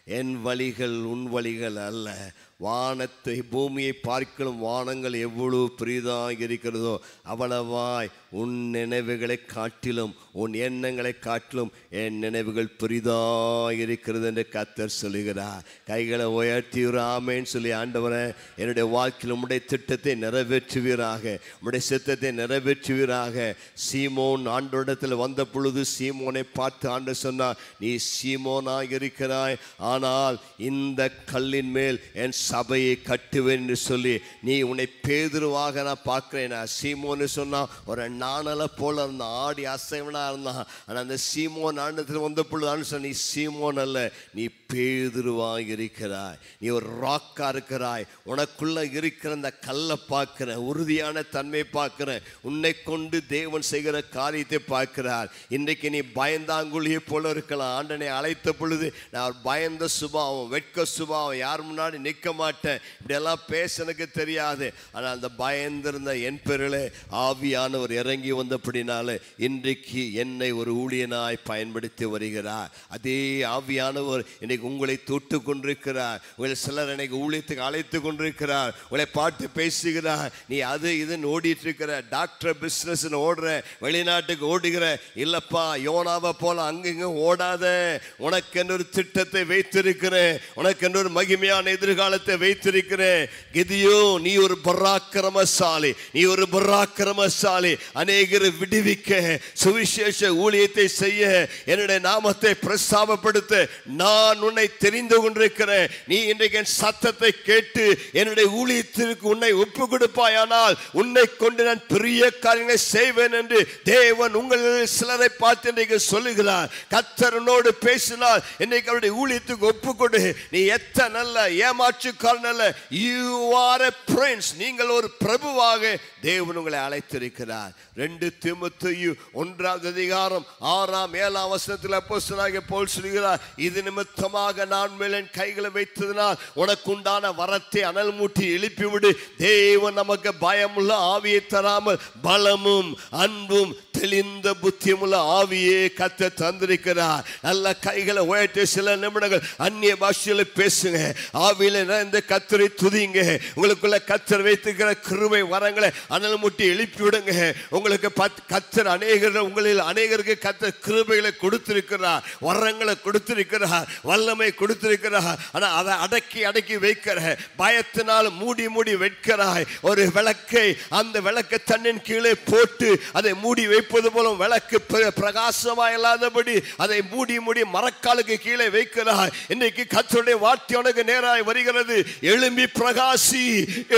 என் வழிகள் உன் வழிகள் அல்ல. வானத்தை பூமியை பார்க்கலும் வானங்கள் எவ்வளவு பெரிதாக இருக்கிறதோ அவ்வளவாய் உன் நினைவுகளை காட்டிலும் உன் எண்ணங்களை காட்டிலும் என் நினைவுகள் பெரிதாக இருக்கிறது என்று கத்தர் சொல்லுகிறார். கைகளை உயர்த்தி ஆமேன்னு சொல்லி ஆண்டவரை என்னுடைய வாழ்க்கையில் உம்முடைய திட்டத்தை நிறைவேற்றுவீராக உம்முடைய சித்தத்தை நிறைவேற்றுவீராக. சீமோன் ஆண்டோடத்தில் வந்த பொழுது சீமோனை பார்த்து ஆண்டு சொன்னார் நீ சீமோனாக இருக்கிறாய் ஆனால் இந்த கல்லின் மேல் என் சபையை கட்டுவேன் என்று சொல்லி நீ உன்னை பேதுருவாக நான் பார்க்குறேன். நான் சீமோன்னு சொன்னான் ஒரு நாணலை போல இருந்தான் ஆடி அசைவனாக இருந்தான் ஆனால் அந்த சீமோன் ஆண்டத்தில் வந்த பொழுது சொன்ன நீ சீமோன் அல்ல நீ பேதுருவாக இருக்கிறாய் நீ ஒரு ராக்காக இருக்கிறாய் உனக்குள்ளே இருக்கிற அந்த கல்லை பார்க்குற உறுதியான தன்மை பார்க்குற உன்னை கொண்டு தேவன் செய்கிற காரியத்தை பார்க்கிறார். இன்றைக்கு நீ பயந்தாங்குழியை போல இருக்கலாம். ஆண்டனை அழைத்த பொழுது நான் பயந்த சுபாவம் வெட்க சுபாவம் யார் முன்னாடி நிற்க மாட்டேன். இப்படியெல்லாம் பேச எனக்கு தெரியாது. ஆனால் அந்த பயந்திருந்த என் பேரில் ஆவியானவர் இறங்கி வந்தபடினால இன்றைக்கு என்னை ஒரு ஊழியனாய் பயன்படுத்தி வருகிறார். அதே ஆவியானவர் இன்னைக்கு உங்களை தொட்டு கொண்டிருக்கிறார். உங்களை சிலர் இன்னைக்கு ஊழியத்துக்கு அழைத்து கொண்டிருக்கிறார். உங்களை பாட்டு பேசுகிறார். நீ அது இதுன்னு ஓடிட்டு இருக்கிற டாக்டர் பிஸ்னஸ் ஓடுற வெளிநாட்டுக்கு ஓடுகிற இல்லப்பா யோனாவை போல அங்கங்க ஓடாத. உனக்கு ஒரு திட்டத்தை வைத்திருக்கிறேன். உனக்கு ஒரு மகிமையான எதிர்காலத்தை வைத்திருக்கிறேன் கிதியோ நீ ஒரு பராக்கிரமசாலி நீ ஒரு பராக்கிரமசாலி. அநேகர் விடுவிக்க சுவிசேஷ ஊழியத்தை செய்ய என்னுடைய நாமத்தை பிரஸ்தாபப்படுத்த நான் உன்னை தெரிந்து கொண்டிருக்கிறேன். நீ இன்றைக்கு என் சத்தத்தை கேட்டு என்னுடைய ஊழியத்திற்கு உன்னை ஒப்பு கொடுப்பாயானால் உன்னை கொண்டு நான் பெரிய காரியங்களை செய்வேன் என்று தேவன் உங்களில் சிலரை பார்த்து இன்றைக்கு சொல்லுகிறார். கத்தரனோடு பேசினால் இன்னைக்கு அவருடைய ஊழியத்துக்கு ஒப்பு கொடு. நீ எத்தனை நல்ல ஏமாற்று அல்ல யூ ஆர் எ பிரின்ஸ் நீங்கள் ஒரு பிரபுவாக தேவன் உங்களை அழைத்திருக்கிறார். ரெண்டு திமுத்தையு ஒன்றாவது அதிகாரம் ஆறாம் ஏழாம் வசனத்தில் அப்போஸ்தலனாகிய போல் சொல்கிறார் இது நிமித்தமாக நான் மேல் கைகளை வைத்ததினால் உனக்குண்டான வரத்தை அனல் மூட்டி எழுப்பிவிடு. தேவன் நமக்கு பயமுள்ள ஆவியை தராமல் பலமும் அன்பும் தெளிந்த புத்தியமுள்ள ஆவியே கத்த தந்திருக்கிறார். நல்ல கைகளை உயர்த்தி சில நிமிடங்கள் அந்நிய பாஷையில பேசுங்க. ஆவியில இந்த கத்தரை துதிங்க. உங்களுக்குள்ள கத்தர் வைத்திருக்கிற கிருமை வரங்களை அனல் முட்டி எழுப்பி விடுங்க. உங்களுக்கு பத்- கத்தர் அநேகர் உங்களில் அநேகருக்கு கத்தர் கிருமைகளை கொடுத்திருக்கிறார். வரங்களை கொடுத்திருக்கிறார். வல்லமை கொடுத்திருக்கிறார். ஆனா அதை அடக்கி அடக்கி வைக்கிற பயத்தினால் மூடி மூடி வைக்கிறாய். ஒரு விளக்கை அந்த விளக்கை தண்ணின் கீழே போட்டு அதை மூடி வைப்பது போலும் விளக்கு பிரகாசமா இல்லாதபடி அதை மூடி மூடி மரக்காலுக்கு கீழே வைக்கிறாய். இன்னைக்கு கத்தருடைய வார்த்தை உனக்கு நேராய் வருகிறது. எழும்பி பிரகாசி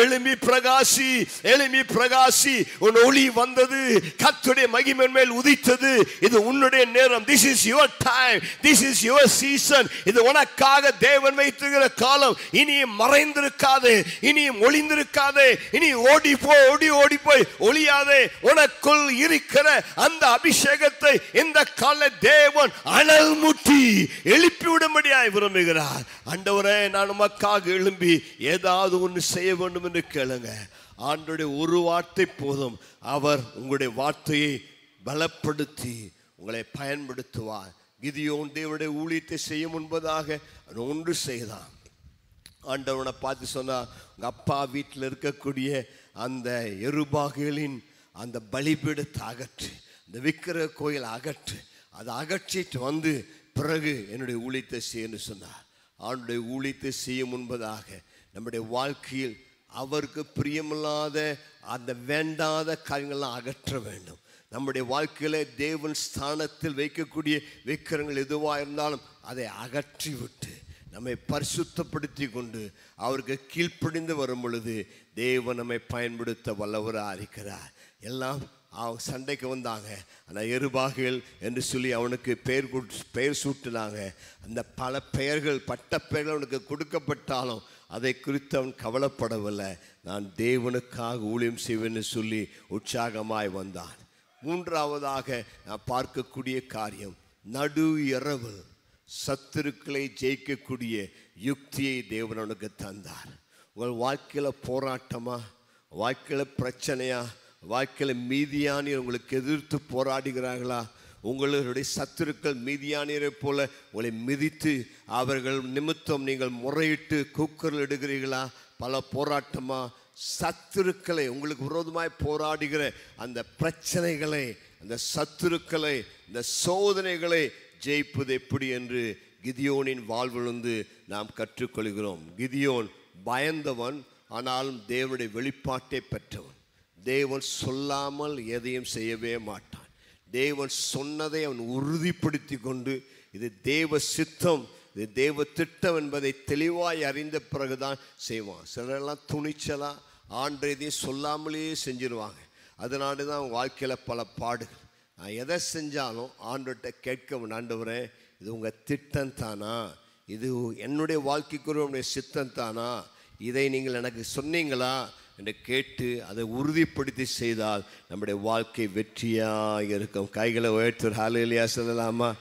எழும்பி பிரகாசி எழும்பி பிரகாசி. உன் ஒளி வந்தது கத்துடைய மகிமன் மேல் உதித்தது. இது உன்னுடைய நேரம். This is your time this is your season இது உனக்காக தேவன் வைத்திருக்கிற காலம். இனியும் மறைந்திருக்காது. இனியும் ஒளிந்திருக்காதே. இனி ஓடி போ ஓடி ஓடி போய் ஒளியாதே. உனக்குள் இருக்கிற அந்த அபிஷேகத்தை இந்த கால தேவன் அனல் முட்டி எழுப்பிவிடும்படியாய் விரும்புகிறார். அண்டவரே நான் உமக்காக எழும்பி ஏதாவது ஒன்று செய்ய வேண்டும் என்று கேளுங்க. ஆண்டுடைய ஒரு வார்த்தை போதும். அவர் உங்களுடைய வார்த்தையை பலப்படுத்தி உங்களை பயன்படுத்துவார். கிதியோன் தேவனுடைய ஊழியத்தை செய்ய முன்பதாக ஒன்று செய்தான். ஆண்டவனை பார்த்து சொன்னால் உங்கள் அப்பா வீட்டில் இருக்கக்கூடிய அந்த எருபாகுகளின் அந்த பலிபீடத்தை அகற்று இந்த விக்கிர கோயில் அகற்று அதை அகற்றிட்டு வந்து பிறகு என்னுடைய ஊழியத்தை செய்யன்னு சொன்னார். ஆண்டுடைய ஊழியத்தை செய்ய முன்பதாக நம்முடைய வாழ்க்கையில் அவருக்கு பிரியமில்லாத அந்த வேண்டாத காரியங்கள்லாம் அகற்ற வேண்டும். நம்முடைய வாழ்க்கையில் தேவன் ஸ்தானத்தில் வைக்கக்கூடிய விக்கிரங்கள் எதுவாக இருந்தாலும் அதை அகற்றி விட்டு நம்மை பரிசுத்தப்படுத்தி கொண்டு அவருக்கு கீழ்ப்படிந்து வரும் பொழுது தேவன் நம்மை பயன்படுத்த வல்லவராக இருக்கிறார் எல்லாம் அவன் சண்டைக்கு வந்தாங்க. ஆனால் எருபாகில் என்று சொல்லி அவனுக்கு பெயர் பெயர் சூட்டினாங்க. அந்த பல பெயர்கள் பட்ட பெயர்கள் அவனுக்கு கொடுக்கப்பட்டாலும் அதை குறித்து அவன் கவலைப்படவில்லை. நான் தேவனுக்காக ஊழியம் செய்வேன்னு சொல்லி உற்சாகமாய் வந்தான். மூன்றாவதாக நான் பார்க்கக்கூடிய காரியம் நடு இரவு சத்துருக்களை ஜெயிக்கக்கூடிய யுக்தியை தேவன் அவனுக்கு தந்தார். உங்கள் வாழ்க்கையில் போராட்டமா? வாழ்க்கையில் பிரச்சனையாக வாழ்க்கையில் மீதியானியர் உங்களுக்கு எதிர்த்து போராடுகிறார்களா? உங்களுடைய சத்துருக்கள் மீதியானியரை போல உங்களை மிதித்து அவர்கள் நிமித்தம் நீங்கள் முறையிட்டு கூக்கரில் இடுகிறீர்களா? பல போராட்டமா? சத்துருக்களை உங்களுக்கு விரோதமாய் போராடுகிற அந்த பிரச்சனைகளை அந்த சத்துருக்களை இந்த சோதனைகளை ஜெயிப்பது எப்படி என்று கிதியோனின் வாழ்விலிருந்து நாம் கற்றுக்கொள்கிறோம். கிதியோன் பயந்தவன் ஆனாலும் தேவனுடைய வெளிப்பாட்டை பெற்றவன். தேவன் சொல்லாமல் எதையும் செய்யவே மாட்டான். தேவன் சொன்னதை அவன் உறுதிப்படுத்தி கொண்டு இது தேவ சித்தம் இது தேவ திட்டம் என்பதை தெளிவாய் அறிந்த பிறகுதான் செய்வான். சிலரெல்லாம் துணிச்சலாக ஆண்டு எதையும் சொல்லாமலேயே செஞ்சிருவாங்க. அதனால தான் அவங்க வாழ்க்கையில் பல பாடுகள். நான் எதை செஞ்சாலும் ஆண்டுகிட்ட கேட்க ஆண்டவரே இது உங்கள் திட்டம் தானா? இது என்னுடைய வாழ்க்கைக்குரிய சித்தம் தானா? இதை நீங்கள் எனக்கு சொன்னீங்களா? என்று கேட்டு அதை உறுதிப்படுத்தி செய்தால் நம்முடைய வாழ்க்கை வெற்றியாக இருக்கும். கைகளை உயர்த்து ஹாலையிலையா சொல்லலாமா?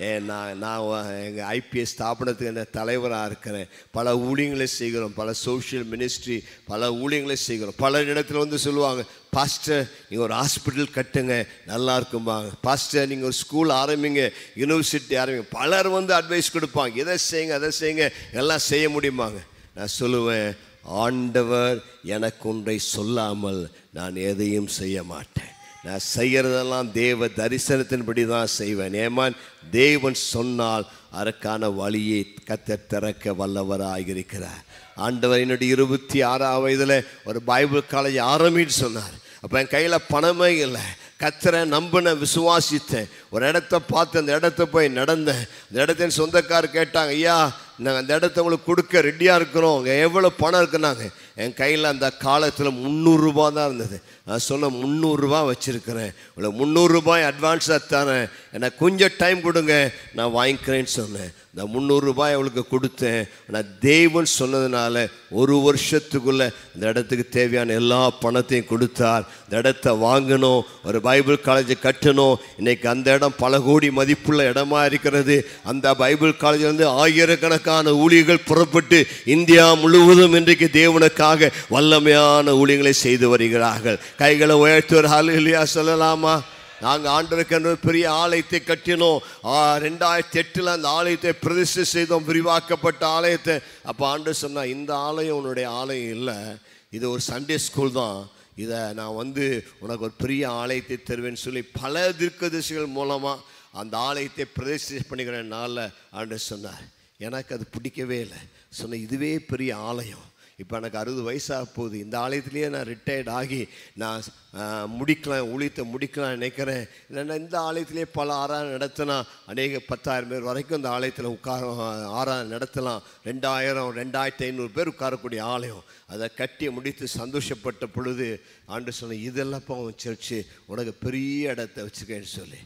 ஏ நான் நான் எங்கள் ஐபிஎஸ் ஸ்தாபனத்துக்கு என்ன தலைவராக இருக்கிறேன். பல ஊழியங்களை செய்கிறோம். பல சோஷியல் மினிஸ்ட்ரி பல ஊழியங்களை செய்கிறோம். பல இடத்துல வந்து சொல்லுவாங்க பாஸ்டர் நீங்கள் ஒரு ஹாஸ்பிட்டல் கட்டுங்க. நல்லா இருக்கும்பாங்க. பாஸ்டர் நீங்கள் ஒரு ஸ்கூல் ஆரம்பிங்க. யூனிவர்சிட்டி ஆரம்பிங்க. பலர் வந்து அட்வைஸ் கொடுப்பாங்க. இதை செய்யுங்க அதை செய்யுங்க? எல்லாம் செய்ய முடியுமாங்க? நான் சொல்லுவேன் ஆண்டவர் எனக்கு ஒன்றை சொல்லாமல் நான் எதையும் செய்ய மாட்டேன் நான் செய்கிறதெல்லாம் தேவ தரிசனத்தின்படி தான் செய்வேன். ஏமான் தேவன் சொன்னால் அதற்கான வழியை கத்த திறக்க வல்லவராகிருக்கிறார் ஆண்டவர் என்னுடைய இருபத்தி ஆறாம் வயதில் ஒரு பைபிள் காலேஜ் ஆரம்பின்னு சொன்னார். அப்போ என் கையில் பணமே இல்லை. கத்தரை நம்பின விசுவாசித்தேன். ஒரு இடத்த பார்த்து அந்த இடத்த போய் நடந்தேன். அந்த இடத்தின் சொந்தக்கார் கேட்டாங்க ஐயா நாங்கள் அந்த இடத்த உங்களுக்கு கொடுக்க ரெடியாக இருக்கிறோம். அங்கே எவ்வளோ பணம் இருக்குனாங்க என் கையில் அந்த காலத்தில் முந்நூறுரூபா தான் இருந்தது. நான் சொன்ன முந்நூறுரூபா வச்சுருக்கிறேன். இவ்வளோ முந்நூறுரூபாய் அட்வான்ஸாக தரேன். எனக்கு கொஞ்சம் டைம் கொடுங்க. நான் வாங்கிக்கிறேன்னு சொன்னேன். இந்த முந்நூறுரூபாய் அவளுக்கு கொடுத்தேன். ஆனால் தேவன் சொன்னதுனால ஒரு வருஷத்துக்குள்ளே இந்த இடத்துக்கு தேவையான எல்லா பணத்தையும் கொடுத்தார். இந்த இடத்த வாங்கணும் ஒரு பைபிள் காலேஜை கட்டணும். இன்றைக்கி அந்த இடம் பல கோடி மதிப்புள்ள இடமா இருக்கிறது. அந்த பைபிள் காலேஜ் வந்து ஆயிரக்கணக்கான ஊழியர்கள் புறப்பட்டு இந்தியா முழுவதும் இன்றைக்கு தேவனுக்காக வல்லமையான ஊழியங்களை செய்து வருகிறார்கள். கைகளை உயர்த்துவர். இல்லையா சொல்லலாமா? நாங்கள் ஆண்டருக்கு ஒரு பெரிய ஆலயத்தை கட்டினோம். ரெண்டாயிரத்தி எட்டில் அந்த ஆலயத்தை பிரதிஷ்டை செய்தோம். விரிவாக்கப்பட்ட ஆலயத்தை. அப்போ ஆண்டு சொன்னால் இந்த ஆலயம் உன்னுடைய ஆலயம் இல்லை. இது ஒரு சண்டே ஸ்கூல் தான். இதை நான் வந்து உனக்கு ஒரு பெரிய ஆலயத்தை தருவேன்னு சொல்லி பல தீர்க்கதரிசிகள் மூலமாக அந்த ஆலயத்தை பிரதிஷ்டை பண்ணிக்கிற நாளில் ஆண்டு சொன்னார். எனக்கு அது பிடிக்கவே இல்லை. சொன்ன இதுவே பெரிய ஆலயம். இப்போ எனக்கு அறுபது வயசாக போகுது. இந்த ஆலயத்திலேயே நான் ரிட்டையர்ட் ஆகி நான் முடிக்கலாம் ஊழியத்தை முடிக்கலாம் நினைக்கிறேன். இல்லைன்னா இந்த ஆலயத்திலே பல ஆறாம் நடத்தினா அநேக பத்தாயிரம் பேர் வரைக்கும் இந்த ஆலயத்தில் உட்கார ஆறாம் நடத்தலாம். ரெண்டாயிரம் ரெண்டாயிரத்தி ஐநூறு பேர் உட்காரக்கூடிய ஆலயம். அதை கட்டி முடித்து சந்தோஷப்பட்ட பொழுது ஆண்டு சொன்ன இதெல்லாம் உன் சர்ச்சு உனக்கு பெரிய இடத்த வச்சுக்கேன்னு சொல்லி.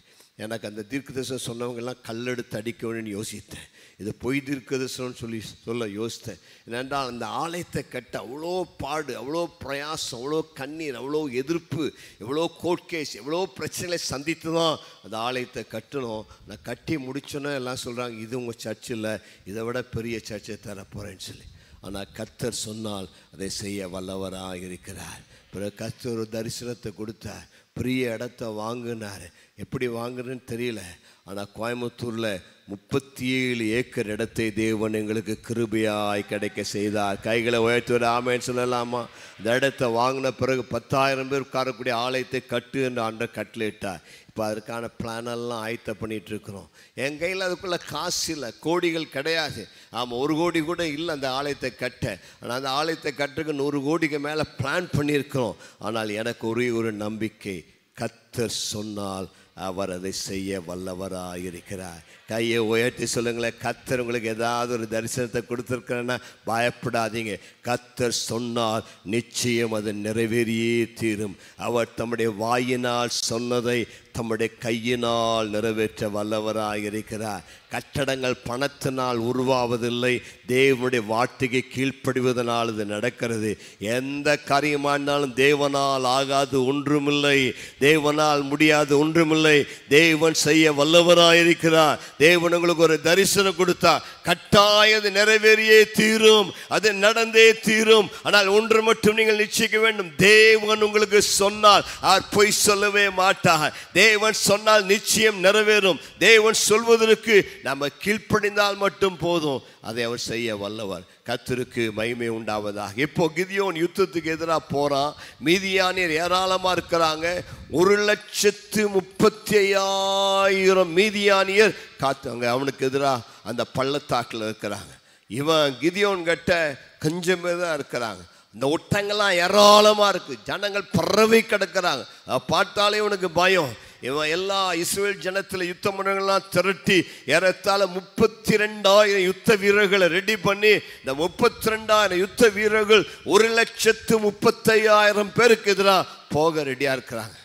எனக்கு அந்த தீர்க்கதரிசனம் சொன்னவங்கெல்லாம் கல்லெடுத்து அடிக்க வேணும்னு யோசித்தேன். இது பொய் தீர்க்கதரிசனம்னு சொல்லி சொல்ல யோசித்தேன். ஏனென்றால் அந்த ஆலயத்தை கட்ட அவ்வளோ பாடு அவ்வளோ பிரயாசம் அவ்வளோ கண்ணீர் அவ்வளோ எதிர்ப்பு எவ்வளோ கோர்ட் கேஸ் எவ்வளோ பிரச்சனைகளை சந்தித்து தான் அந்த ஆலயத்தை கட்டணும். நான் கட்டி முடிச்சோன்னே எல்லாம் சொல்கிறாங்க இது உங்கள் சர்ச்சில் இதை விட பெரிய சர்ச்சை தர போகிறேன்னு சொல்லி. ஆனால் கர்த்தர் சொன்னால் அதை செய்ய வல்லவராக இருக்கிறார். பிறகு கத்தர் ஒரு தரிசனத்தை கொடுத்தார். பெரிய இடத்த வாங்கினார். எப்படி வாங்குறேன்னு தெரியல. ஆனால் கோயம்புத்தூரில் முப்பத்தி ஏழு ஏக்கர் இடத்தை தேவன் எங்களுக்கு கிருபையாய் கிடைக்க செய்தார். கைகளை உயர்த்துவது ஆமேன்னு சொல்லலாமா? இந்த இடத்த வாங்கின பிறகு பத்தாயிரம் பேர் உட்காரக்கூடிய ஆலயத்தை கட்டு என்று ஆண்ட கட்டளையிட்டார். இப்போ அதற்கான பிளானெல்லாம் ஆயத்த பண்ணிகிட்ருக்குறோம் என் கையில் அதுக்குள்ளே காசு இல்லை கோடிகள் கிடையாது. ஆமாம் ஒரு கோடி கூட இல்லை அந்த ஆலயத்தை கட்ட. ஆனால் அந்த ஆலயத்தை கட்டுறதுக்கு நூறு கோடிக்கு மேலே பிளான் பண்ணியிருக்கிறோம். ஆனால் எனக்கு ஒரே ஒரு நம்பிக்கை கத்தர் சொன்னால் அவர் அதை செய்ய வல்லவராக இருக்கிறார் கையை உயர்த்தி சொல்லுங்களேன் கத்தர் உங்களுக்கு ஏதாவது ஒரு தரிசனத்தை கொடுத்துருக்கிறேன்னா பயப்படாதீங்க. கத்தர் சொன்னால் நிச்சயம் அது நிறைவேறியே தீரும். அவர் தம்முடைய வாயினால் சொன்னதை தம்முடைய கையினால் நிறைவேற்ற வல்லவராக இருக்கிறார். கட்டடங்கள் பணத்தினால் உருவாவதில்லை. தேவனுடைய வார்த்தைக்கு கீழ்ப்படிவதனால் இது நடக்கிறது. எந்த காரியமானாலும் தேவனால் ஆகாது ஒன்றுமில்லை. தேவனால் முடியாது ஒன்றுமில்லை. தேவன் செய்ய வல்லவராயிருக்கிறார் தேவன் உங்களுக்கு ஒரு தரிசனம் கொடுத்தா கட்டாயம் அது நிறைவேறியே தீரும். அது நடந்தே தீரும். ஆனால் ஒன்று மட்டும் நீங்கள் நிச்சயிக்க வேண்டும். தேவன் உங்களுக்கு சொன்னால் அவர் பொய் சொல்லவே மாட்டார். தேவன் சொன்னால் நிச்சயம் நிறைவேறும். தேவன் சொல்வதற்கு நம்ம கீழ்ப்படிந்தால் மட்டும் போதும். அதை அவர் செய்ய வல்லவர். கத்திற்கு மகிமை உண்டாவதாக. இப்போ கிதியோன் யுத்தத்துக்கு எதிராக போகிறான் மீதியானியர் ஏராளமா இருக்கிறாங்க. ஒரு லட்சத்து முப்பத்தி ஐயாயிரம் மீதியானியர் காத்தாங்க அவனுக்கு எதிராக அந்த பள்ளத்தாக்கில் இருக்கிறாங்க. இவன் கிதியோன் கட்ட கொஞ்சமே தான் இருக்கிறாங்க. இந்த ஒட்டங்கள்லாம் ஏராளமாக இருக்கு. ஜனங்கள் பறவை கிடக்கிறாங்க. பார்த்தாலே உனக்கு பயம். இவன் எல்லா இஸ்ரேல் ஜனத்தில் யுத்த முறைகள்லாம் திரட்டி ஏறத்தாழ முப்பத்தி ரெண்டாயிரம் யுத்த வீரர்களை ரெடி பண்ணி இந்த முப்பத்தி ரெண்டாயிரம் யுத்த வீரர்கள் ஒரு லட்சத்து முப்பத்தையாயிரம் பேருக்கு எதிராக போக ரெடியாக இருக்கிறாங்க.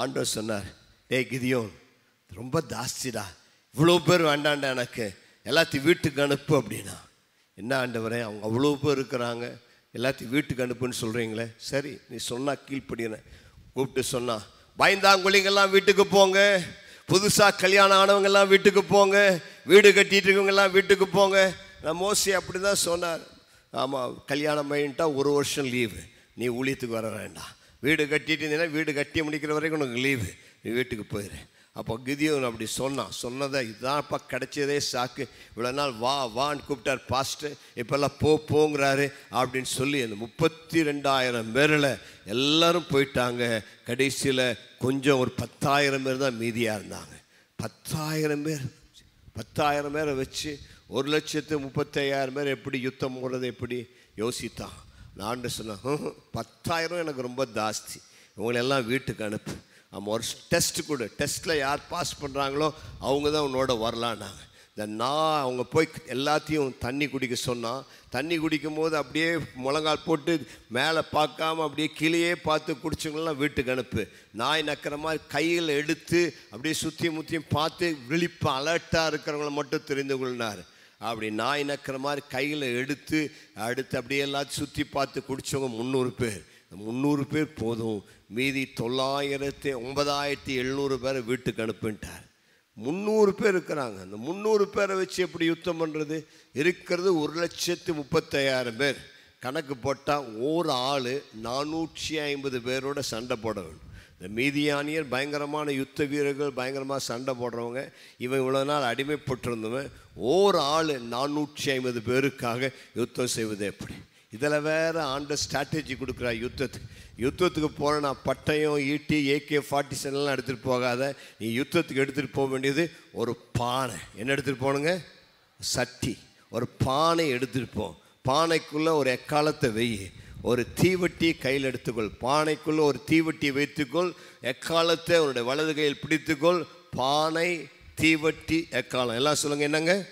ஆண்டவர் சொன்னார் டே கிதியோன் ரொம்ப ஜாஸ்திடா. இவ்வளோ பேர் வேண்டாண்டா எனக்கு. எல்லாத்தையும் வீட்டுக்கு அனுப்பு அப்படின்னா. என்ன ஆண்டவரே அவங்க அவ்வளோ பேர் இருக்கிறாங்க. எல்லாத்தையும் வீட்டுக்கு அனுப்புன்னு சொல்கிறீங்களே சரி நீ சொன்னால் கீழ்ப்படினேன் கூப்பிட்டு சொன்னால் பயந்தாங்குழிங்கெல்லாம் வீட்டுக்கு போங்க. புதுசாக கல்யாணம் ஆனவங்கெல்லாம் வீட்டுக்கு போங்க. வீடு கட்டிட்டு இருக்கவங்கெல்லாம் வீட்டுக்கு போங்க. நான் மோசி அப்படி தான் சொன்னார். ஆமாம் கல்யாணம் பண்ணிட்டா ஒரு வருஷம் லீவு நீ ஊழியத்துக்கு வர வேண்டாம். வீடு கட்டிட்டு இருந்தீங்கன்னா வீடு கட்டி முடிக்கிற வரைக்கும் உனக்கு லீவு நீ வீட்டுக்கு போயிடு அப்போ கிதியோன் அப்படி சொன்னான். சொன்னதை இதான்ப்பா கிடைச்சதே சாக்கு. இவ்வளோ நாள் வா வான்னு கூப்பிட்டார் பாஸ்ட்டு இப்போல்லாம் போ போங்கிறாரு அப்படின்னு சொல்லி அந்த முப்பத்தி ரெண்டாயிரம் பேரில் எல்லாரும் போயிட்டாங்க. கடைசியில் கொஞ்சம் ஒரு பத்தாயிரம் பேர் தான் மீதியாக இருந்தாங்க. பத்தாயிரம் பேர். பத்தாயிரம் பேரை வச்சு ஒரு லட்சத்து முப்பத்தையாயிரம் பேர் எப்படி யுத்தம் போடுறது எப்படி யோசித்தான். நான் சொன்னேன் பத்தாயிரம் எனக்கு ரொம்ப ஜாஸ்தி. இவங்களெல்லாம் எல்லாம் வீட்டுக்கு அனுப்பு. ஆமாம் ஒரு டெஸ்ட் கொடு. டெஸ்ட்டில் யார் பாஸ் பண்ணுறாங்களோ அவங்க தான் உன்னோட வரலான்னாங்க இந்த நான் அவங்க போய் எல்லாத்தையும் தண்ணி குடிக்க சொன்னான் தண்ணி குடிக்கும் போது அப்படியே முழங்கால் போட்டு மேலே பார்க்காம அப்படியே கீழேயே பார்த்து குடிச்சவங்களாம் வீட்டுக்கு அனுப்பு. நாய் நக்கிற மாதிரி கையில் எடுத்து அப்படியே சுற்றி முற்றியும் பார்த்து விழிப்பு அலர்ட்டாக இருக்கிறவங்கள மட்டும் தெரிந்து கொள்ளினார் அப்படி நாய் நக்கிற மாதிரி கையில் எடுத்து அடுத்து அப்படியே எல்லாத்தையும் சுற்றி பார்த்து குடித்தவங்க முந்நூறு பேர். முந்நூறு பேர் போதும். மீதி தொள்ளாயிரத்தி ஒன்பதாயிரத்தி எழுநூறு பேரை வீட்டுக்கு அனுப்புன்ட்டார் முந்நூறு பேர் இருக்கிறாங்க. அந்த முந்நூறு பேரை வச்சு எப்படி யுத்தம் பண்ணுறது இருக்கிறது ஒரு லட்சத்து முப்பத்தையாயிரம் பேர். கணக்கு போட்டால் ஒரு ஆள் நானூற்றி ஐம்பது பேரோட சண்டை போட வேண்டும். இந்த மீதியானியர் பயங்கரமான யுத்த வீரர்கள் பயங்கரமாக சண்டை போடுறவங்க இவன் இவ்வளோ நாள் அடிமைப்பட்டிருந்தவன் ஓர் ஆள் நானூற்றி ஐம்பது பேருக்காக யுத்தம் செய்வது எப்படி? இதில் வேறு ஆண்ட ஸ்ட்ராட்டஜி கொடுக்குறா யுத்தத்துக்கு. யுத்தத்துக்கு போனா பட்டயம் ஈட்டி ஏகே ஃபார்ட்டி செவன்லாம் எடுத்துகிட்டு போகாத. நீ யுத்தத்துக்கு எடுத்துகிட்டு போக வேண்டியது ஒரு பானை. என்ன எடுத்துகிட்டு போகணுங்க? சட்டி. ஒரு பானை எடுத்துகிட்டு போ. பானைக்குள்ளே ஒரு எக்காலத்தை வெய் ஒரு தீவட்டி கையில் எடுத்துக்கொள். பானைக்குள்ளே ஒரு தீவட்டி வைத்துக்கொள். எக்காலத்தை உன்னுடைய வலது கையில் பிடித்துக்கொள். பானை தீவட்டி எக்காலம். எல்லாம் சொல்லுங்க என்னங்க?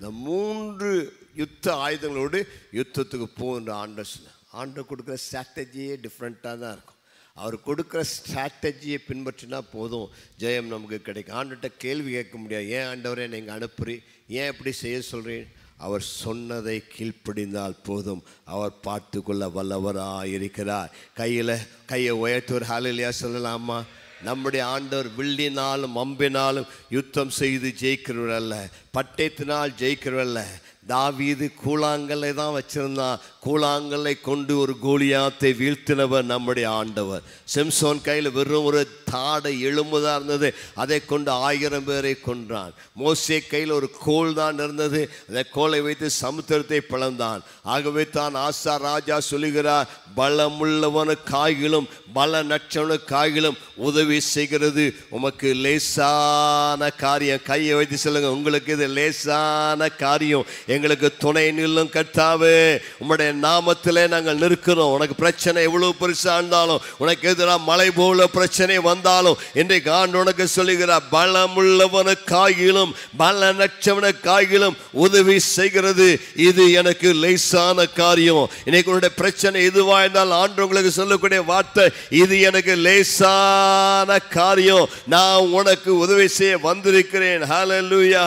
இந்த மூன்று யுத்த ஆயுதங்களோடு யுத்தத்துக்கு போன்ற ஆண்டர் சொன்னார். கொடுக்குற ஸ்ட்ராட்டஜியே டிஃப்ரெண்ட்டாக தான் இருக்கும். அவர் கொடுக்குற ஸ்ட்ராட்டஜியை பின்பற்றினா போதும் ஜெயம் நமக்கு கிடைக்கும். ஆண்டுகிட்ட கேள்வி கேட்க முடியாது. ஏன் ஆண்டவரே நீங்கள் அனுப்புறி? ஏன் இப்படி செய்ய சொல்கிறேன் அவர் சொன்னதை கீழ்ப்படிந்தால் போதும். அவர் பார்த்துக்கொள்ள வல்லவராக இருக்கிறார். கையில் கையை உயர்த்து ஒரு ஹாலிலையா சொல்லலாமா? நம்முடைய ஆண்டவர் வில்லினாலும் அம்பினாலும் யுத்தம் செய்து ஜெயிக்கிறவர் அல்ல. பட்டயத்தினால் ஜெயிக்கிறவர் அல்ல. தாவீது கூழாங்கல்லை தான் வச்சிருந்தான். கூழாங்கல்லை கொண்டு ஒரு கோலியாத்தை வீழ்த்தினவர் நம்முடைய ஆண்டவர். சிம்சோன் கையில் வெறும் ஒரு தாடை எலும்புதான் இருந்தது. அதை கொண்டு ஆயிரம் பேரை கொன்றான். மோசே கையில் ஒரு கோல் தான் இருந்தது. அந்த கோலை வைத்து சமுத்திரத்தை பிளந்தான். ஆகவே தான் ஆசா ராஜா சொல்லுகிறார் பலமுள்ளவனு காய்களும் பல நட்சவனு காய்களும் உதவி செய்கிறது. உமக்கு லேசான காரியம். கையை வைத்து சொல்லுங்க உங்களுக்கு இது லேசான காரியம். எங்களுக்கு துணை நில்லும் கர்த்தாவே. உம்முடைய நாமத்திலே நாங்கள் நிற்கிறோம். உனக்கு பிரச்சனை எவ்வளவு பெருசாக இருந்தாலும் உனக்கு எதிராக மலை போல பிரச்சனை வந்தாலும் இன்றைக்கு ஆண்டு உனக்கு சொல்லுகிறார் பலமுள்ளவனு காயிலும் பல நச்சவன காயிலும் உதவி செய்கிறது. இது எனக்கு லேசான காரியம். இன்னைக்கு உன்னுடைய பிரச்சனை எதுவா இருந்தால் ஆண்டு உங்களுக்கு சொல்லக்கூடிய வார்த்தை இது எனக்கு லேசான காரியம். நான் உனக்கு உதவி செய்ய வந்திருக்கிறேன். ஹலலூயா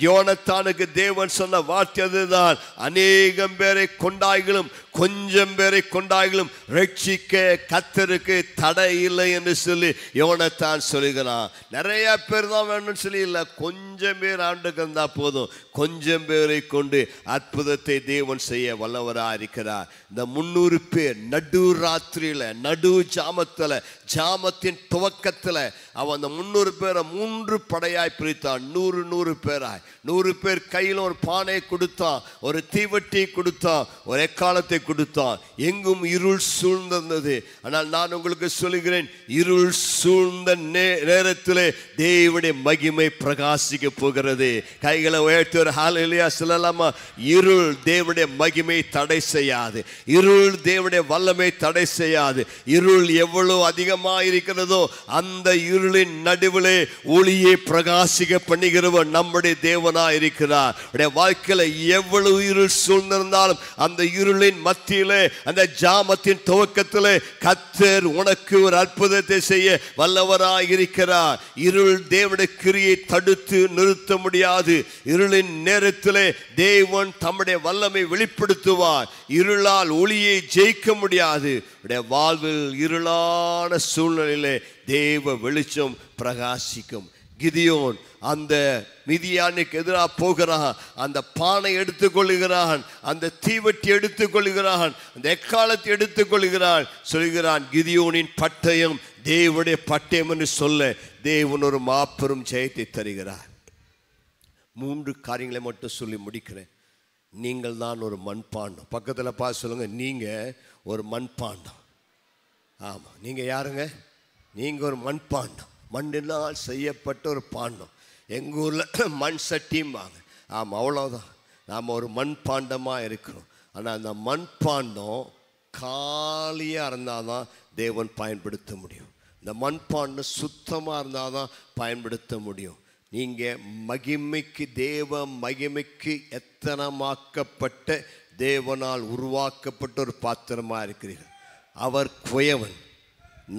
யோனத்தானுக்கு தேவன் சொன்ன வார்த்தை அதுதான். அநேகம் பேரை கொண்டாய்களும் கொஞ்சம் பேரை கொண்டாயிலும் ரட்சிக்க கத்தருக்கு தடை இல்லை என்று சொல்லி யோனத்தான் சொல்லுகிறான். நிறைய பேர் தான் வேணும்னு சொல்லி இல்லை கொஞ்சம் பேர் ஆண்டுக்கு இருந்தால் போதும். கொஞ்சம் பேரை கொண்டு அற்புதத்தை தேவன் செய்ய வல்லவராக இருக்கிறார். இந்த முன்னூறு பேர் நடு ராத்திரியில நடு ஜாமத்தில் ஜாமத்தின் துவக்கத்தில் அவன் அந்த முன்னூறு பேரை மூன்று படையாய் பிரித்தான். நூறு நூறு பேராய். நூறு பேர் கையில் ஒரு பானை கொடுத்தான் ஒரு தீவட்டி கொடுத்தான் ஒரு எக்காலத்தை கொடுத்தான். எங்கும் இருள் சூழ்ந்திருந்தது ஆனால் நான் உங்களுக்கு சொல்லுகிறேன் இருள் சூழ்ந்த நே- நேரத்தில் தேவனுடைய மகிமை பிரகாசிக்க போகிறது. கைகளை உயர்த்தி ஒரு ஹalleluya சொல்லலாமா? இருள் தேவனுடைய மகிமை தடை செய்யாது. இருள் தேவனுடைய வல்லமை தடை செய்யாது. இருள் எவ்வளவு அதிகமாக இருக்கிறதோ அந்த இருளின் நடுவிலே ஒளியை பிரகாசிக்க பண்ணுகிறவர் நம்முடைய தேவனா இருக்கிறார் உடைய எவ்வளவு இருள் சூழ்ந்திருந்தாலும் அந்த இருளின் மத்தியிலே அந்த ஜாமத்தின் துவக்கத்திலே கத்தர் உனக்கு ஒரு அற்புதத்தை செய்ய வல்லவராய் இருக்கிறார் இருள் தேவனுடைய கிரியை தடுத்து நிறுத்த முடியாது. இருளின் நேரத்திலே தேவன் தம்முடைய வல்லமை வெளிப்படுத்துவார். இருளால் ஒளியை ஜெயிக்க முடியாது. வாழ்வில் இருளான சூழ்நிலையிலே தேவ வெளிச்சம் பிரகாசிக்கும். கிதியோன் அந்த மிதியானுக்கு எதிராக போகிறான். அந்த பானை எடுத்துக்கொள்கிறான் அந்த தீவட்டி எடுத்துக்கொள்கிறான் அந்த எக்காலத்தை எடுத்துக்கொள்கிறான் சொல்கிறான் கிதியோனின் பட்டயம் தேவனுடைய பட்டயம் என்று சொல்ல தேவன் ஒரு மாபெரும் ஜெயத்தை தருகிறார். மூன்று காரியங்களை மட்டும் சொல்லி முடிக்கிறேன். நீங்கள் தான் ஒரு மண்பாண்டம். பக்கத்தில் பார்த்து சொல்லுங்க. நீங்கள் ஒரு மண்பாண்டம். ஆமாம் நீங்கள் யாருங்க? நீங்கள் ஒரு மண்பாண்டம். மண்ணினால் செய்யப்பட்ட ஒரு பாண்டம். எங்கள் ஊரில் [clears throat] மண் சட்டிம்பாங்க. ஆமாம் அவ்வளோதான் நாம் ஒரு மண்பாண்டமாக இருக்கிறோம். ஆனால் அந்த மண்பாண்டம் காலியாக இருந்தால் தான் தேவன் பயன்படுத்த முடியும். இந்த மண்பாண்டம் சுத்தமாக இருந்தால் தான் பயன்படுத்த முடியும். நீங்கள் மகிமைக்கு தேவ மகிமைக்கு எத்தனமாக்கப்பட்ட தேவனால் உருவாக்கப்பட்ட ஒரு பாத்திரமாக இருக்கிறீர்கள். அவர் குயவன்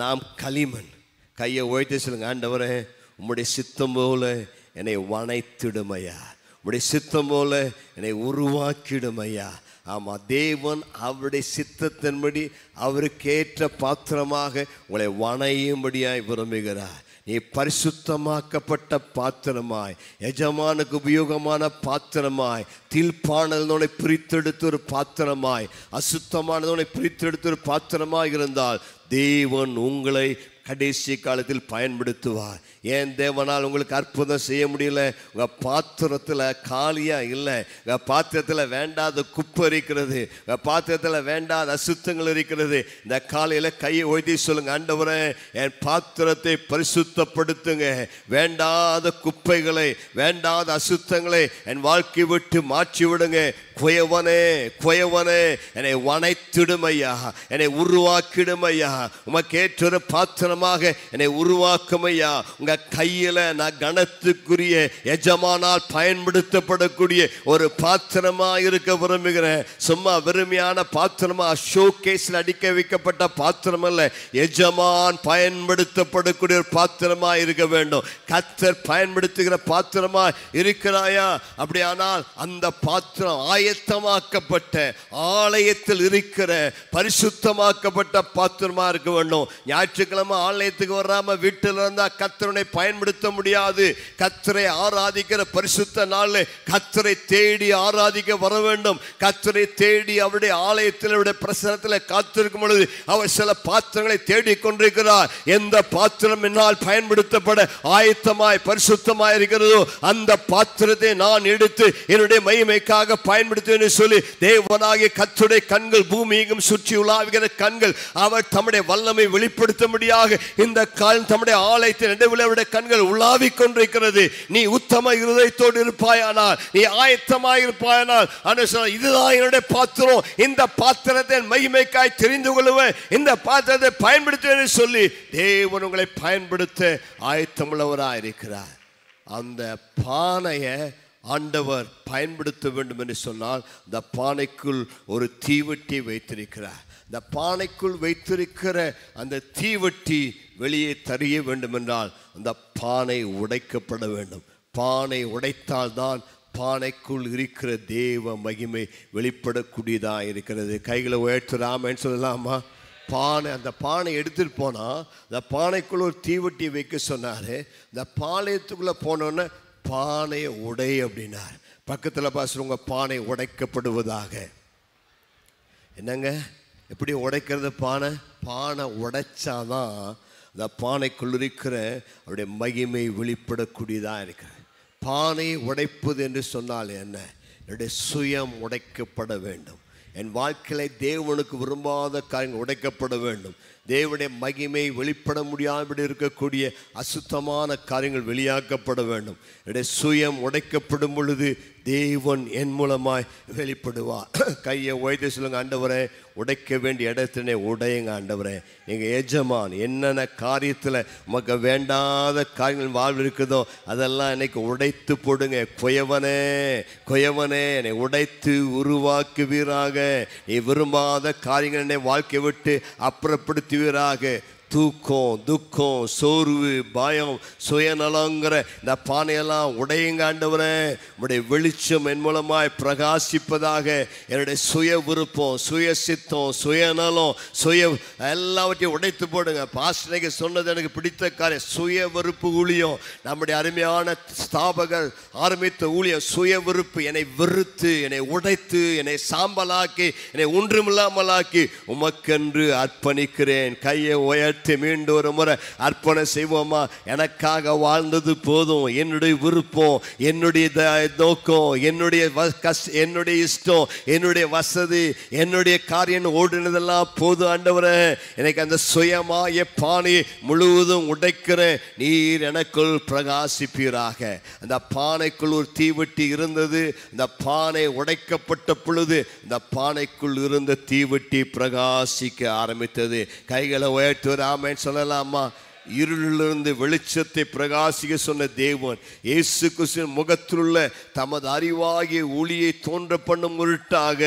நாம் களிமண். கையை உழைத்து சொல்லுங்க ஆண்டவரே உம்முடைய சித்தம் போல என்னை வனைத்திடுமையா உடைய சித்தம் போல என்னை உருவாக்கிடுமையா? ஆமாம் தேவன் அவருடைய சித்தத்தின்படி அவருக்கேற்ற பாத்திரமாக உங்களை வணையும்படியாய் விரும்புகிறார். நீ பரிசுத்தமாக்கப்பட்ட பாத்திரமாய் எஜமானுக்கு உபயோகமான பாத்திரமாய் தீழ்ப்பானதோனை பிரித்தெடுத்து ஒரு பாத்திரமாய் அசுத்தமானதோனை பிரித்தெடுத்து ஒரு பாத்திரமாய் இருந்தால் தேவன் உங்களை கடைசி காலத்தில் பயன்படுத்துவார். ஏன் தேவனால் உங்களுக்கு அற்புதம் செய்ய முடியல? உங்கள் பாத்திரத்தில் காலியாக இல்லை. உங்கள் பாத்திரத்தில் வேண்டாத குப்பை இருக்கிறது. உங்கள் பாத்திரத்தில் வேண்டாத அசுத்தங்கள் இருக்கிறது. இந்த காலையில் கையை ஓய்த்தி சொல்லுங்கள் ஆண்டவரே என் பாத்திரத்தை பரிசுத்தப்படுத்துங்க. வேண்டாத குப்பைகளை வேண்டாத அசுத்தங்களை என் வாழ்க்கை விட்டு மாற்றி விடுங்க குயவனே குயவனே என்னை வனைத்திடுமையா என்னை உருவாக்கிடுமையா உமக்கேற்றொரு பாத்திரமாக என்னை உருவாக்குமையா. உங்க கையில் நான் கணத்துக்குரிய எஜமானால் பயன்படுத்தப்படக்கூடிய ஒரு பாத்திரமா இருக்க விரும்புகிறேன். சும்மா வெறுமையான பாத்திரமா ஷோ கேஸில் அடிக்க வைக்கப்பட்ட பாத்திரம் அல்ல. எஜமான் பயன்படுத்தப்படக்கூடிய ஒரு பாத்திரமா இருக்க வேண்டும். கத்தர் பயன்படுத்துகிற பாத்திரமா இருக்கிறாயா? அப்படியானால் அந்த பாத்திரம் ஆயத்தமாக்கப்பட்ட ஆலயத்தில் இருக்கிற பரிசுத்தமாக்கப்பட்ட பாத்திரமா இருக்க வேண்டும் ஞாயிற்றுக்கிழமை ஆலயத்துக்கு வராம வீட்டில் இருந்தா கத்தரனை பயன்படுத்த முடியாது. கத்தரை ஆராதிக்கிற பரிசுத்த நாள் கத்தரை தேடி ஆராதிக்க வர வேண்டும். கத்தரை தேடி அவருடைய ஆலயத்தில் அவருடைய பிரசனத்தில் காத்திருக்கும் பொழுது அவர் சில பாத்திரங்களை தேடிக்கொண்டிருக்கிறார் எந்த பாத்திரம் என்னால் பயன்படுத்தப்பட ஆயத்தமாய் பரிசுத்தமாய் இருக்கிறதோ அந்த பாத்திரத்தை நான் எடுத்து என்னுடைய மகிமைக்காக பயன்படுத்த பயன்படுத்துவேன் சொல்லி தேவனாகிய கத்துடைய கண்கள் பூமியெங்கும் சுற்றி உலாவுகிற கண்கள் அவர் தம்முடைய வல்லமை வெளிப்படுத்த முடியாக இந்த கால் தம்முடைய ஆலயத்தின் நடுவில் அவருடைய கண்கள் உலாவிக் கொண்டிருக்கிறது. நீ உத்தம இருதயத்தோடு இருப்பாயானால் நீ ஆயத்தமாக இருப்பாயானால் இதுதான் என்னுடைய பாத்திரம். இந்த பாத்திரத்தை மகிமைக்காய் தெரிந்து கொள்ளுவேன். இந்த பாத்திரத்தை பயன்படுத்துவேன் என்று சொல்லி தேவன் உங்களை பயன்படுத்த ஆயத்தமுள்ளவராக இருக்கிறார் அந்த பானையை ஆண்டவர் பயன்படுத்த வேண்டும் என்று சொன்னால் இந்த பானைக்குள் ஒரு தீவட்டி வைத்திருக்கிறார். இந்த பானைக்குள் வைத்திருக்கிற அந்த தீவட்டி வெளியே தெரிய வேண்டுமென்றால் அந்த பானை உடைக்கப்பட வேண்டும். பானை உடைத்தால்தான் பானைக்குள் இருக்கிற தேவ மகிமை வெளிப்படக்கூடியதாக இருக்கிறது. கைகளை உயர்த்துறாமன்னு சொல்லலாமா? பானை அந்த பானை எடுத்துட்டு போனால் அந்த பானைக்குள்ளே ஒரு தீவட்டி வைக்க சொன்னார். இந்த பாளையத்துக்குள்ளே போனோன்னே பானையை உடை அப்படின்னார். பக்கத்தில் பாசுறவங்க பானை உடைக்கப்படுவதாக. என்னங்க? எப்படி உடைக்கிறது பானை? பானை உடைச்சாதான் அந்த பானைக்குள் இருக்கிற அவருடைய மகிமை வெளிப்படக்கூடியதாக இருக்கிறது பானை உடைப்பது என்று சொன்னால் என்ன? என்னுடைய சுயம் உடைக்கப்பட வேண்டும். என் வாழ்க்கையில தேவனுக்கு விரும்பாத காரியங்கள் உடைக்கப்பட வேண்டும். தேவனுடைய மகிமை வெளிப்பட முடியாமல் இருக்கக்கூடிய அசுத்தமான காரியங்கள் வெளியாக்கப்பட வேண்டும். என்னுடைய சுயம் உடைக்கப்படும் பொழுது தேவன் என் மூலமாய் வெளிப்படுவார். [clears throat] கையை உயர்த்தி சொல்லுங்க ஆண்டவரே உடைக்க வேண்டிய இடத்தினே உடையுங்க ஆண்டவரே. எங்கள் எஜமான் என்னென்ன காரியத்தில் உமக்கு வேண்டாத காரியங்கள் வாழ்வு இருக்குதோ அதெல்லாம் இன்னைக்கு உடைத்து போடுங்க. குயவனே குயவனே என்னை உடைத்து உருவாக்குவீராக. நீ விரும்பாத காரியங்கள் என்னை வாழ்க்கை விட்டு அப்புறப்படுத்துவீராக. தூக்கம் துக்கம் சோர்வு பயம் சுயநலங்கிற இந்த பானையெல்லாம் உடையங்காண்டவரே உடைய வெளிச்சம் என் மூலமாய் பிரகாசிப்பதாக என்னுடைய சுய விருப்பம் சுய சித்தம் சுயநலம் சுய எல்லாவற்றையும் உடைத்து போடுங்க. பாஸ்டனைக்கு சொன்னது எனக்கு பிடித்த காரியம் சுய விருப்பு ஊழியம். நம்முடைய அருமையான ஸ்தாபகர் ஆரம்பித்த ஊழியம் சுய விருப்பு என்னை வெறுத்து என்னை உடைத்து என்னை சாம்பலாக்கி என்னை ஒன்றுமில்லாமலாக்கி உமக்கென்று அர்ப்பணிக்கிறேன். கையை உயர்த்தி மீண்டும் ஒரு முறை அர்ப்பணம் செய்வோமா? எனக்காக வாழ்ந்தது போதும். என்னுடைய விருப்பம் என்னுடைய நோக்கம் என்னுடைய வ- என்னுடைய இஷ்டம் என்னுடைய வசதி என்னுடைய காரியம் ஓடினதெல்லாம் போதும் ஆண்டவரே எனக்கு அந்த சுயமாய பானை முழுவதும் உடைக்கிற நீர் எனக்குள் பிரகாசிப்பீராக. அந்த பானைக்குள் ஒரு தீவெட்டி இருந்தது. அந்த பானை உடைக்கப்பட்ட பொழுது இந்த பானைக்குள் இருந்த தீவெட்டி பிரகாசிக்க ஆரம்பித்தது. கைகளை உயர்த்து ஆமேன் சொல்லலாமா? இருளிலிருந்து வெளிச்சத்தை பிரகாசிக்க சொன்ன தேவன் இயேசு கிறிஸ்துவின் முகத்திலுள்ள தமது அறிவாகிய ஒளியை தோன்ற பண்ணும் முருட்டாக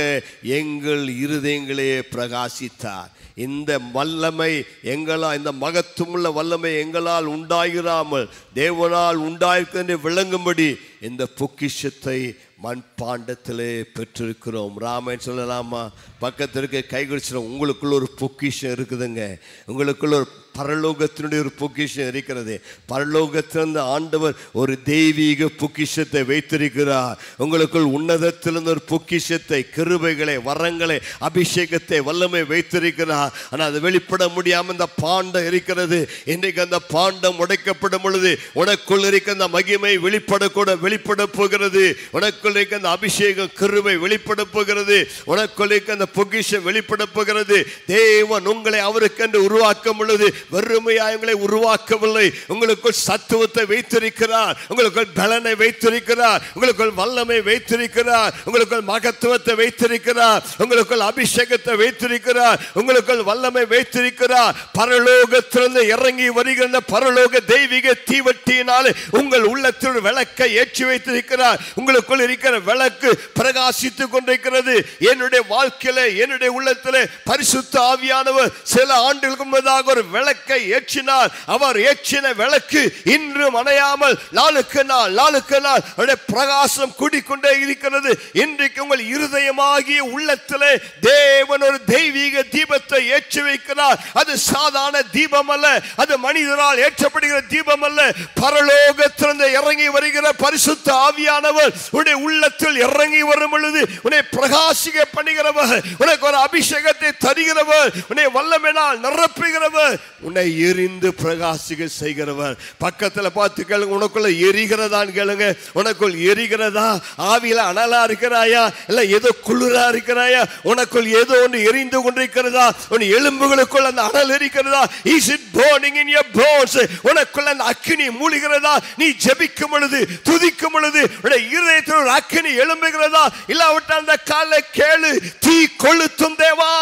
எங்கள் இருதயங்களே பிரகாசித்தார். இந்த வல்லமை எங்களால் இந்த மகத்துவமுள்ள வல்லமை எங்களால் உண்டாகிறாமல் தேவனால் உண்டாயிருக்கிறது விளங்கும்படி இந்த பொக்கிஷத்தை மண்பாண்டத்திலே பெற்றிருக்கிறோம். ராமன் சொல்லலாமா? பக்கத்தில் கை குடிச்சிடும் உங்களுக்குள்ள ஒரு பொக்கிஷம் இருக்குதுங்க. உங்களுக்குள்ள ஒரு பரலோகத்தினுடைய ஒரு பொக்கிஷம் இருக்கிறது. பரலோகத்திலிருந்து ஆண்டவர் ஒரு தெய்வீக பொக்கிஷத்தை வைத்திருக்கிறார். உங்களுக்குள் உன்னதத்திலிருந்து ஒரு பொக்கிஷத்தை கிருபைகளை வரங்களை அபிஷேகத்தை வல்லமை வைத்திருக்கிறார். ஆனால் அது வெளிப்பட முடியாமல் இந்த பாண்டம் இருக்கிறது. இன்றைக்கு அந்த பாண்டம் உடைக்கப்படும் பொழுது உனக்குள் இருக்க அந்த மகிமை வெளிப்படக்கூட வெளிப்பட போகிறது. உனக்குள் இருக்க அந்த அபிஷேகம் கிருபை வெளிப்பட போகிறது. உனக்குள் இருக்க அந்த பொக்கிஷம் வெளிப்பட போகிறது. தேவன் உங்களை அவருக்கென்று உருவாக்கும் பொழுது வெறுமையாய் உங்களை உருவாக்கவில்லை. உங்களுக்குள் சத்துவத்தை வைத்திருக்கிறார். உங்களுக்குள் பலனை வைத்திருக்கிறார். உங்களுக்குள் வல்லமை வைத்திருக்கிறார். உங்களுக்குள் மகத்துவத்தை வைத்திருக்கிறார். உங்களுக்குள் அபிஷேகத்தை வைத்திருக்கிறார். உங்களுக்குள் வல்லமை வைத்திருக்கிறார். பரலோகத்திலிருந்து இறங்கி வருகின்ற பரலோக தெய்வீக தீவட்டியினால் உங்கள் உள்ளத்தில் விளக்கை ஏற்றி வைத்திருக்கிறார். உங்களுக்குள் இருக்கிற விளக்கு பிரகாசித்துக் கொண்டிருக்கிறது. என்னுடைய வாழ்க்கையில என்னுடைய உள்ளத்தில் பரிசுத்த ஆவியானவர் சில ஆண்டுகளுக்கு முன்னதாக ஒரு விளக்கு ஏற்றினார் அவர் ஏற்றின விளக்கு இன்றும் அணையாமல் நாளுக்கு நாள் நாளுக்கு நாள் பிரகாசம் கூடிக்கொண்டே இருக்கிறது. இன்றைக்கு உங்கள் இருதயமாகிய உள்ளத்திலே தேவன் ஒரு தெய்வீக தீபத்தை ஏற்றி வைக்கிறார். அது சாதாரண தீபம் அல்ல அது மனிதனால் ஏற்றப்படுகிற தீபம் அல்ல பரலோகத்திலிருந்து இறங்கி வருகிற பரிசுத்த ஆவியானவர் உன்னுடைய உள்ளத்தில் இறங்கி வரும் பொழுது உன்னை பிரகாசிக்க பண்ணுகிறவர் உனக்கு ஒரு அபிஷேகத்தை தருகிறவர் உன்னை வல்லமெனால் நிரப்புகிறவர். உன்னை எரிந்து பிரகாசிக்க செய்கிறவர். பக்கத்துல பார்த்து கேளுங்க உனக்குள்ள எரிகிறதான்னு கேளுங்க. உனக்குள் எரிகிறதா? ஆவியில அனலா இருக்கிறாயா? இல்லை ஏதோ குளிரா இருக்கிறாயா? உனக்குள் ஏதோ ஒன்று எரிந்து கொண்டிருக்கிறதா? உன் எலும்புகளுக்குள் அந்த அனல் இருக்கிறதா is it burning in your bones உனக்குள்ள அந்த அக்கினி மூழ்கிறதா? நீ ஜெபிக்கும் பொழுது துதிக்கும் பொழுது உடைய இருதயத்தில் ஒரு அக்கினி எழும்புகிறதா? இல்லாவிட்டால் அந்த காலை கேளு. தீ கொளுத்தும் தேவா.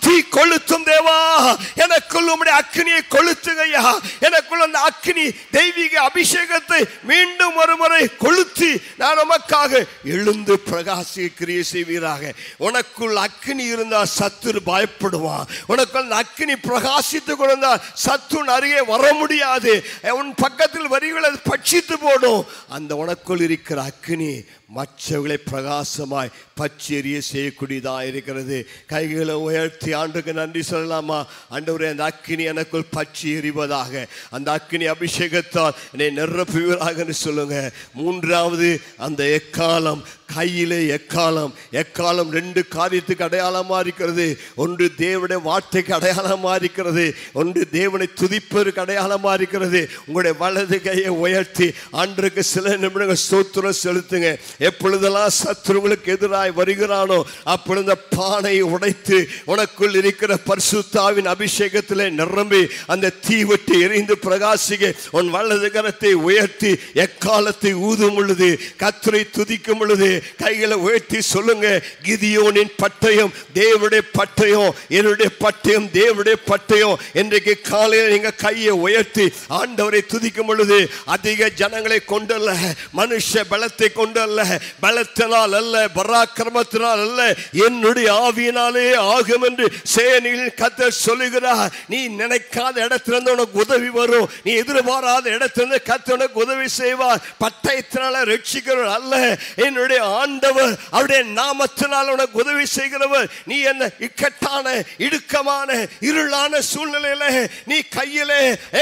தீ கொளுத்தும் தேவா. எனக்குள் உம்முடைய அக்னியை கொளுத்துங்கய்யா எனக்குள்ள அந்த அக்னி தெய்வீக அபிஷேகத்தை மீண்டும் ஒருமுறை கொளுத்தி நான் உமக்காக எழுந்து பிரகாசி கிரியை செய்வீராக. உனக்குள் அக்னி இருந்தால் சத்துரு பயப்படுவான் உனக்குள் அந்த அக்னி பிரகாசித்து கொண்டால் சத்துன் அருகே வர முடியாது. உன் பக்கத்தில் வருகிற பட்சித்து போடும். அந்த உனக்குள் இருக்கிற அக்னி மற்றவர்களை பிரகாசமாய் பச்செறிய செய்யக்கூடியதாக இருக்கிறது. கைகளை உயர்த்தி ஆண்டுக்கு நன்றி சொல்லலாமா? ஆண்டவரே அந்த அக்கினி எனக்குள் பற்றி எறிவதாக அந்த அக்னி அபிஷேகத்தால் என்னை நிரப்புவீராக சொல்லுங்க. மூன்றாவது அந்த எக்காலம் கையிலே எக்காலம். எக்காலம் ரெண்டு காரியத்துக்கு அடையாளமாக இருக்கிறது. ஒன்று தேவனுடைய வார்த்தைக்கு அடையாளமாக இருக்கிறது. ஒன்று தேவனை துதிப்பதற்கு அடையாளமாக இருக்கிறது. உங்களுடைய வலது கையை உயர்த்தி ஆண்டுக்கு சில நிமிடங்கள் சோத்திரம் செலுத்துங்க. எப்பொழுதெல்லாம் சத்துருங்களுக்கு எதிராக வருகிறானோ அப்பொழுது பானை உடைத்து உனக்குள் இருக்கிற பரிசுத்தாவின் அபிஷேகத்தில் நிரம்பி அந்த தீவெட்டி எரிந்து பிரகாசிக்க உன் வலது கரத்தை உயர்த்தி எக்காலத்தை ஊதும் பொழுது கத்தரை துதிக்கும் பொழுது கைகளை உயர்த்தி சொல்லுங்க கிதியோனின் பட்டயம் தேவடைய பட்டயம் என்னுடைய பட்டயம் தேவடைய பட்டயம். இன்றைக்கு காலையில் நீங்க கையை உயர்த்தி ஆண்டவரை துதிக்கும் பொழுது அதிக ஜனங்களை கொண்டல்ல மனுஷ பலத்தை கொண்டல்ல பலத்தினால் அல்ல பராக்கிரமத்தினால் அல்ல என்னுடைய ஆவியினாலே ஆகும் என்று சேனில் கத்த சொல்லுகிறார். நீ நினைக்காத இடத்துல உனக்கு உதவி வரும். நீ எதிர்பாராத இடத்துல கத்து உனக்கு உதவி செய்வார். பட்டயத்தினால ரட்சிக்கிறவர் அல்ல. என்னுடைய ஆண்டவர் அவருடைய நாமத்தினால் உனக்கு உதவி செய்கிறவர். நீ என்ன இக்கட்டான இடுக்கமான இருளான சூழ்நிலையில நீ கையில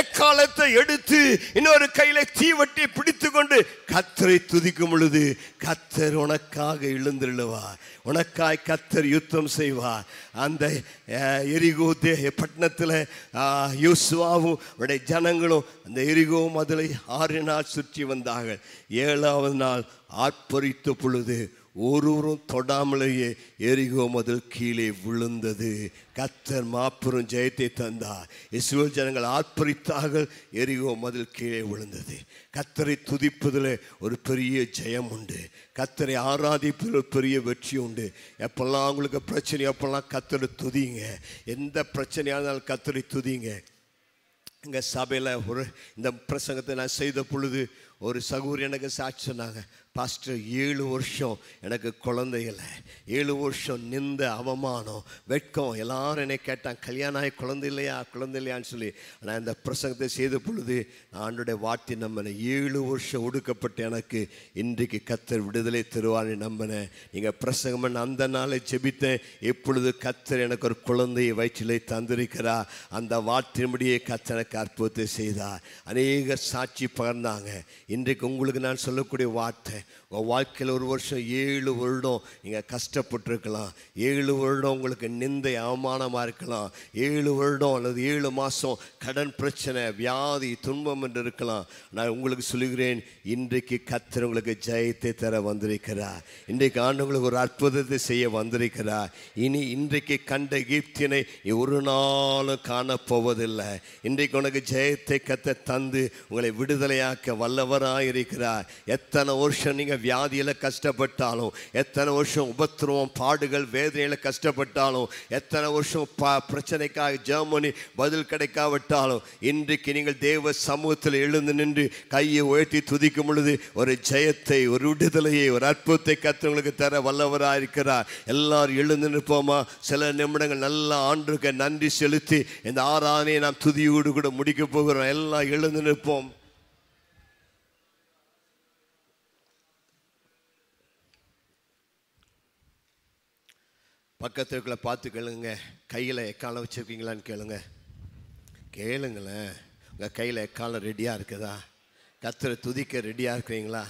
எக்காலத்தை எடுத்து இன்னொரு கையில தீவட்டி பிடித்து கொண்டு கத்தரை துதிக்கும் பொழுது கத்தர் உனக்காக எழுந்திருளுவார். உனக்காய் கத்தர் யுத்தம் செய்வார். அந்த எரிகோ தே பட்டணத்தில் யூஸ்வாவும் அவருடைய ஜனங்களும் அந்த எரிகோ மதுளை ஆறு நாள் சுற்றி வந்தார்கள். ஏழாவது நாள் ஆர்ப்பரித்த பொழுது ஒருவரும் தொடாமலேயே எரிகோ முதல் கீழே விழுந்தது. கத்தர் மாப்பெரும் ஜெயத்தை தந்தார். இஸ்ரோல் ஜனங்கள் ஆர்ப்பரித்தார்கள் எரிகோ முதல் கீழே விழுந்தது. கத்தரை துதிப்பதில் ஒரு பெரிய ஜெயம் உண்டு. கத்தரை ஆராதிப்பதில் ஒரு பெரிய வெற்றி உண்டு. எப்பெல்லாம் அவங்களுக்கு பிரச்சனை எப்பெல்லாம் கத்தரை துதிங்க எந்த பிரச்சனையாக இருந்தாலும் கத்தரை துதிங்க. எங்கள் சபையில் ஒரு இந்த பிரசங்கத்தை நான் செய்த பொழுது ஒரு சகோதரி எனக்கு சாட்சி சொன்னாங்க. பாஸ்டர் ஏழு வருஷம் எனக்கு குழந்தைகளை ஏழு வருஷம் நிந்த அவமானம் வெட்கம் எல்லாரும் என்னை கேட்டான் கல்யாணம் ஆகி குழந்தை இல்லையா? குழந்தை இல்லையான்னு சொல்லி. நான் இந்த பிரசங்கத்தை செய்த பொழுது ஆண்டுடைய வாட்டி நம்பினேன். ஏழு வருஷம் ஒடுக்கப்பட்ட எனக்கு இன்றைக்கு கத்தர் விடுதலை தருவான்னு நம்பினேன். நீங்கள் பிரசங்கம் பண்ண அந்த நாளை ஜெபித்தேன். எப்பொழுது கத்தர் எனக்கு ஒரு குழந்தையை வயிற்றிலே தந்திருக்கிறா அந்த வார்த்தையின்படியே கத்தர் எனக்கு அற்புதத்தை செய்தார். அநேக சாட்சி பகர்ந்தாங்க. இன்றைக்கு உங்களுக்கு நான் சொல்லக்கூடிய வார்த்தை உங்கள் வாழ்க்கையில் ஒரு வருஷம் ஏழு வருடம் நீங்கள் கஷ்டப்பட்டுருக்கலாம். ஏழு வருடம் உங்களுக்கு நிந்தை அவமானமாக இருக்கலாம். ஏழு வருடம் அல்லது ஏழு மாதம் கடன் பிரச்சனை வியாதி துன்பம் என்று இருக்கலாம். நான் உங்களுக்கு சொல்லுகிறேன் இன்றைக்கு கத்தர் உங்களுக்கு ஜெயத்தை தர வந்திருக்கிறார். இன்றைக்கு ஆண்டு உங்களுக்கு ஒரு அற்புதத்தை செய்ய வந்திருக்கிறார். இனி இன்றைக்கு கண்ட கீர்த்தினை ஒரு நாளும் காணப்போவதில்லை. இன்றைக்கு உனக்கு ஜெயத்தை கத்த தந்து உங்களை விடுதலையாக்க வல்லவராக இருக்கிறார் எத்தனை வருஷம் நீங்கள் வியாதியில் கஷ்டப்பட்டாலும் எத்தனை வருஷம் உபத்திரவம் பாடுகள் வேதனையில் கஷ்டப்பட்டாலும் எத்தனை வருஷம் ப பிரச்சனைக்காக ஜெர்மனி பதில் கிடைக்காவிட்டாலும் இன்றைக்கு நீங்கள் தேவ சமூகத்தில் எழுந்து நின்று கையை உயர்த்தி துதிக்கும் பொழுது ஒரு ஜெயத்தை ஒரு விடுதலையை ஒரு அற்புதத்தை கத்தவங்களுக்கு தர வல்லவராக இருக்கிறார். எல்லாரும் எழுந்து நிற்போமா? சில நிமிடங்கள் நல்ல ஆண்டுக்கு நன்றி செலுத்தி இந்த ஆறானையை நாம் துதியோடு கூட முடிக்க போகிறோம். எல்லாம் எழுந்து நிற்போம். பக்கத்து இருக்கிற பார்த்து கேளுங்க. கையில் எக்காலம் வச்சுருக்கீங்களான்னு கேளுங்க. கேளுங்களேன். உங்கள் கையில் எக்காலம் ரெடியாக இருக்குதா? கத்தரை துதிக்க ரெடியாக இருக்கிறீங்களா?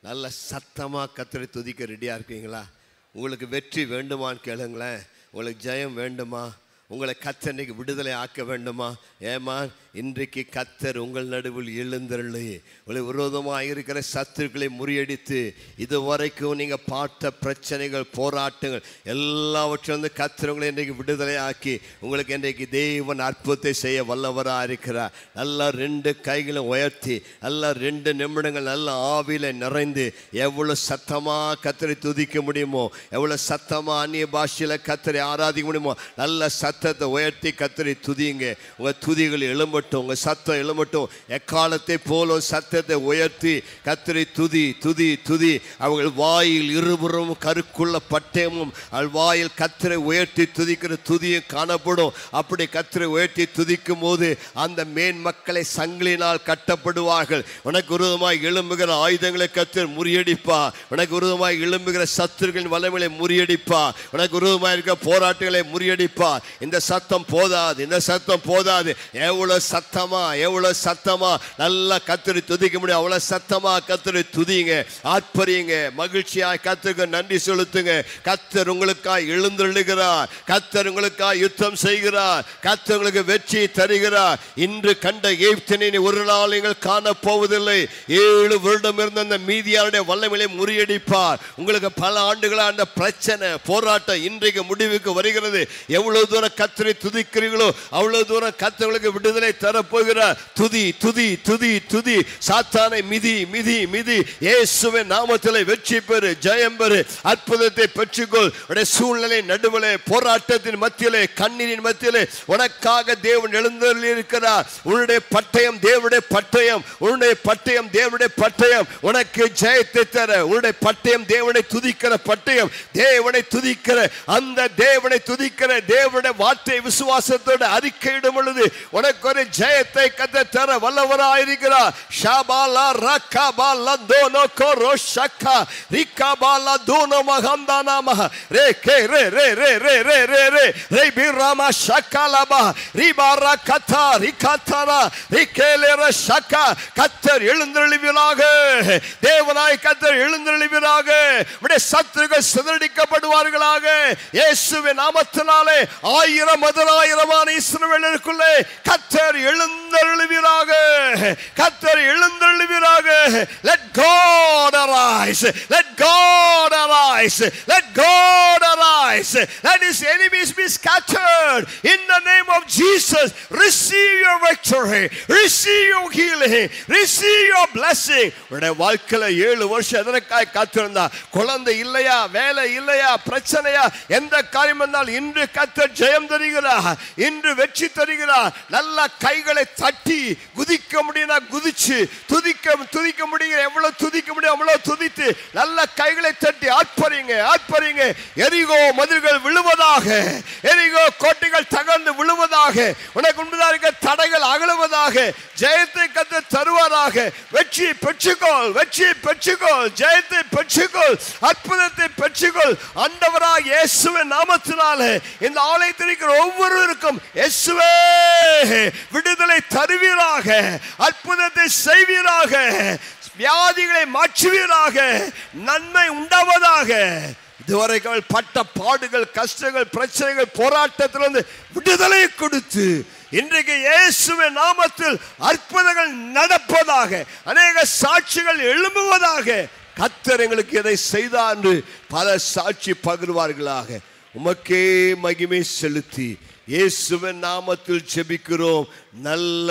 நல்ல சத்தமாக கத்தரை துதிக்க ரெடியாக இருக்கீங்களா? உங்களுக்கு வெற்றி வேண்டுமான்னு கேளுங்களேன். உங்களுக்கு ஜெயம் வேண்டுமா? உங்களை கத்தர் இன்னைக்கு விடுதலை ஆக்க வேண்டுமா? ஏமா இன்றைக்கு கத்தர் உங்கள் நடுவில் எழுந்தருளி. உங்களை விரோதமாக இருக்கிற சத்துருக்களை முறியடித்து இதுவரைக்கும் நீங்கள் பார்த்த பிரச்சனைகள் போராட்டங்கள் எல்லாவற்றையும் வந்து கத்தர் உங்களை இன்றைக்கு விடுதலை ஆக்கி உங்களுக்கு இன்றைக்கு தெய்வன் அற்புதத்தை செய்ய வல்லவராக இருக்கிறார். நல்லா ரெண்டு கைகளும் உயர்த்தி நல்லா ரெண்டு நிமிடங்கள் நல்ல ஆவியில் நிறைந்து எவ்வளோ சத்தமாக கத்தரை துதிக்க முடியுமோ எவ்வளோ சத்தமாக அந்நிய பாஷையில் கத்தரை ஆராதிக்க முடியுமோ நல்ல சத் சத்தத்தை உயர்த்தி கத்தரை துதிங்க உங்கள் துதிகள் எழும்பட்டும் உங்கள் சத்தம் எழும்பட்டும். எக்காலத்தை போலும் சத்தத்தை உயர்த்தி கத்தரை துதி துதி துதி. அவர்கள் வாயில் இருபுறமும் கருக்குள்ள பட்டயமும் அவள் வாயில் கத்தரை உயர்த்தி துதிக்கிற துதியும் காணப்படும். அப்படி கத்தரை உயர்த்தி துதிக்கும் போது அந்த மேன் மக்களை சங்கிலினால் கட்டப்படுவார்கள். உனக்கு விரோதமாய் எழும்புகிற ஆயுதங்களை கத்தர் முறியடிப்பா. உனக்கு விரோதமாய் எழும்புகிற சத்துருகளின் வல்லமைகளை முறியடிப்பா. உனக்கு விரோதமாய் இருக்க போராட்டங்களை முறியடிப்பா. இந்த இந்த சத்தம் போதாது இந்த சத்தம் போதாது. எவ்வளவு சத்தமா எவ்வளவு சத்தமா? நல்லா கத்திரி துதிக்க முடியும். அவ்வளவு சத்தமா கத்திரி துதிங்க ஆத்பரியுங்க மகிழ்ச்சியா கத்துக்கு நன்றி செலுத்துங்க. கத்தர் உங்களுக்காய் எழுந்தெழுகிறார் கத்தர் உங்களுக்காய் யுத்தம் செய்கிறார். கத்தர் உங்களுக்கு வெற்றி தருகிறார். இன்று கண்ட எய்ப்தினை ஒரு நாள் நீங்கள் காண போவதில்லை ஏழு வருடம் இருந்த அந்த மீதியாருடைய வல்லமையை முறியடிப்பார். உங்களுக்கு பல ஆண்டுகளாக அந்த பிரச்சனை போராட்டம் இன்றைக்கு முடிவுக்கு வருகிறது. எவ்வளவு தூரம் கத்தரை துதிக்கிறீர்களோ அவ்வளவு தூரம் கத்தவர்களுக்கு விடுதலை தரப்போகிறார் துதி துதி துதி துதி. சாத்தானை மிதி மிதி மிதி. இயேசுவின் நாமத்தில் வெற்றி பெறு ஜெயம் பெறு. அற்புதத்தை பெற்றுக்கொள். உடைய சூழ்நிலை நடுவிலே போராட்டத்தின் மத்தியிலே கண்ணீரின் மத்தியிலே உனக்காக தேவன் எழுந்திருக்கிறார் உன்னுடைய பட்டயம் தேவனுடைய பட்டயம். உன்னுடைய பட்டயம் தேவனுடைய பட்டயம். உனக்கு ஜெயத்தை தர உன்னுடைய பட்டயம் தேவனை துதிக்கிற பட்டயம். தேவனை துதிக்கிற அந்த தேவனை துதிக்கிற தேவனுடைய வார்த்தை விசுவாசத்தோடு அறிக்கையிடும் பொழுது உனக்கு ஒரு ஜெயத்தை கத்த தர வல்லவராயிருக்கிறார். ஷாபாலா ரக்காபாலா தோனோ கோரோ ஷக்கா ரிக்காபாலா தோனோ மகந்தானா மக ரே கே ரே ரே ரே ரே ரே ரே ரே. ரே பிராமா ஷக்காலாபா ரிபாரா கத்தா ரிகாத்தானா ரிகேலேர ஷக்கா. கத்தர் எழுந்தெழுவீராக தேவனாய் கத்தர் எழுந்தெழுவீராக உடைய சத்துருகள் சிதறடிக்கப்படுவார்களாக. இயேசுவின் நாமத்தினாலே ஆயிரம் பதினாயிரமான இஸ்ரவேலருக்குள்ளே கத்தர் எழுந்தருளுவீராக கத்தர் எழுந்தருளுவீராக let god arise let god arise let god arise let his enemies be scattered in the name of jesus receive your victory receive your healing receive your blessing உடைய வாழ்க்கையில ஏழு வருஷம் எதற்காய் காத்திருந்தா குழந்தை இல்லையா வேலை இல்லையா பிரச்சனையா எந்த காரியம் வந்தால் இன்று கத்தர் ஜெயம் ஜெயம் தருகிறார் இன்று வெற்றி தருகிறார் நல்ல கைகளை தட்டி குதிக்க முடியும்னா குதிச்சு துதிக்க துதிக்க முடியுங்க எவ்வளவு துதிக்க முடியும் அவ்வளவு துதித்து நல்ல கைகளை தட்டி ஆட்பறீங்க ஆட்பறீங்க எரிகோ மதில்கள் விழுவதாக எரிகோ கோட்டைகள் தகர்ந்து விழுவதாக உனக்கு உண்மைதான் இருக்க தடைகள் அகழுவதாக ஜெயத்தை கத்து தருவாராக. வெற்றி பெற்றுக்கோள் வெற்றி பெற்றுக்கோள் ஜெயத்தை பெற்றுக்கோள் அற்புதத்தை பெற்றுக்கோள். அண்டவராக இயேசுவின் நாமத்தினாலே இந்த ஆலயத்தில் இருக்கிற ஒவ்வொருவருக்கும் விடுதலை தருவீராக அற்புதத்தை செய்வீராக வியாதிகளை மாற்றுவீராக நன்மை உண்டாவதாக. இதுவரைக்கும் பட்ட பாடுகள் கஷ்டங்கள் பிரச்சனைகள் போராட்டத்திலிருந்து விடுதலை கொடுத்து இன்றைக்கு இயேசுவின் நாமத்தில் அற்புதங்கள் நடப்பதாக அநேக சாட்சிகள் எழும்புவதாக கத்தர் எங்களுக்கு இதை செய்தார் என்று பல சாட்சி பகிர்வார்களாக. உமக்கே மகிமை செலுத்தி. இயேசுவின் நாமத்தில் செபிக்கிறோம் நல்ல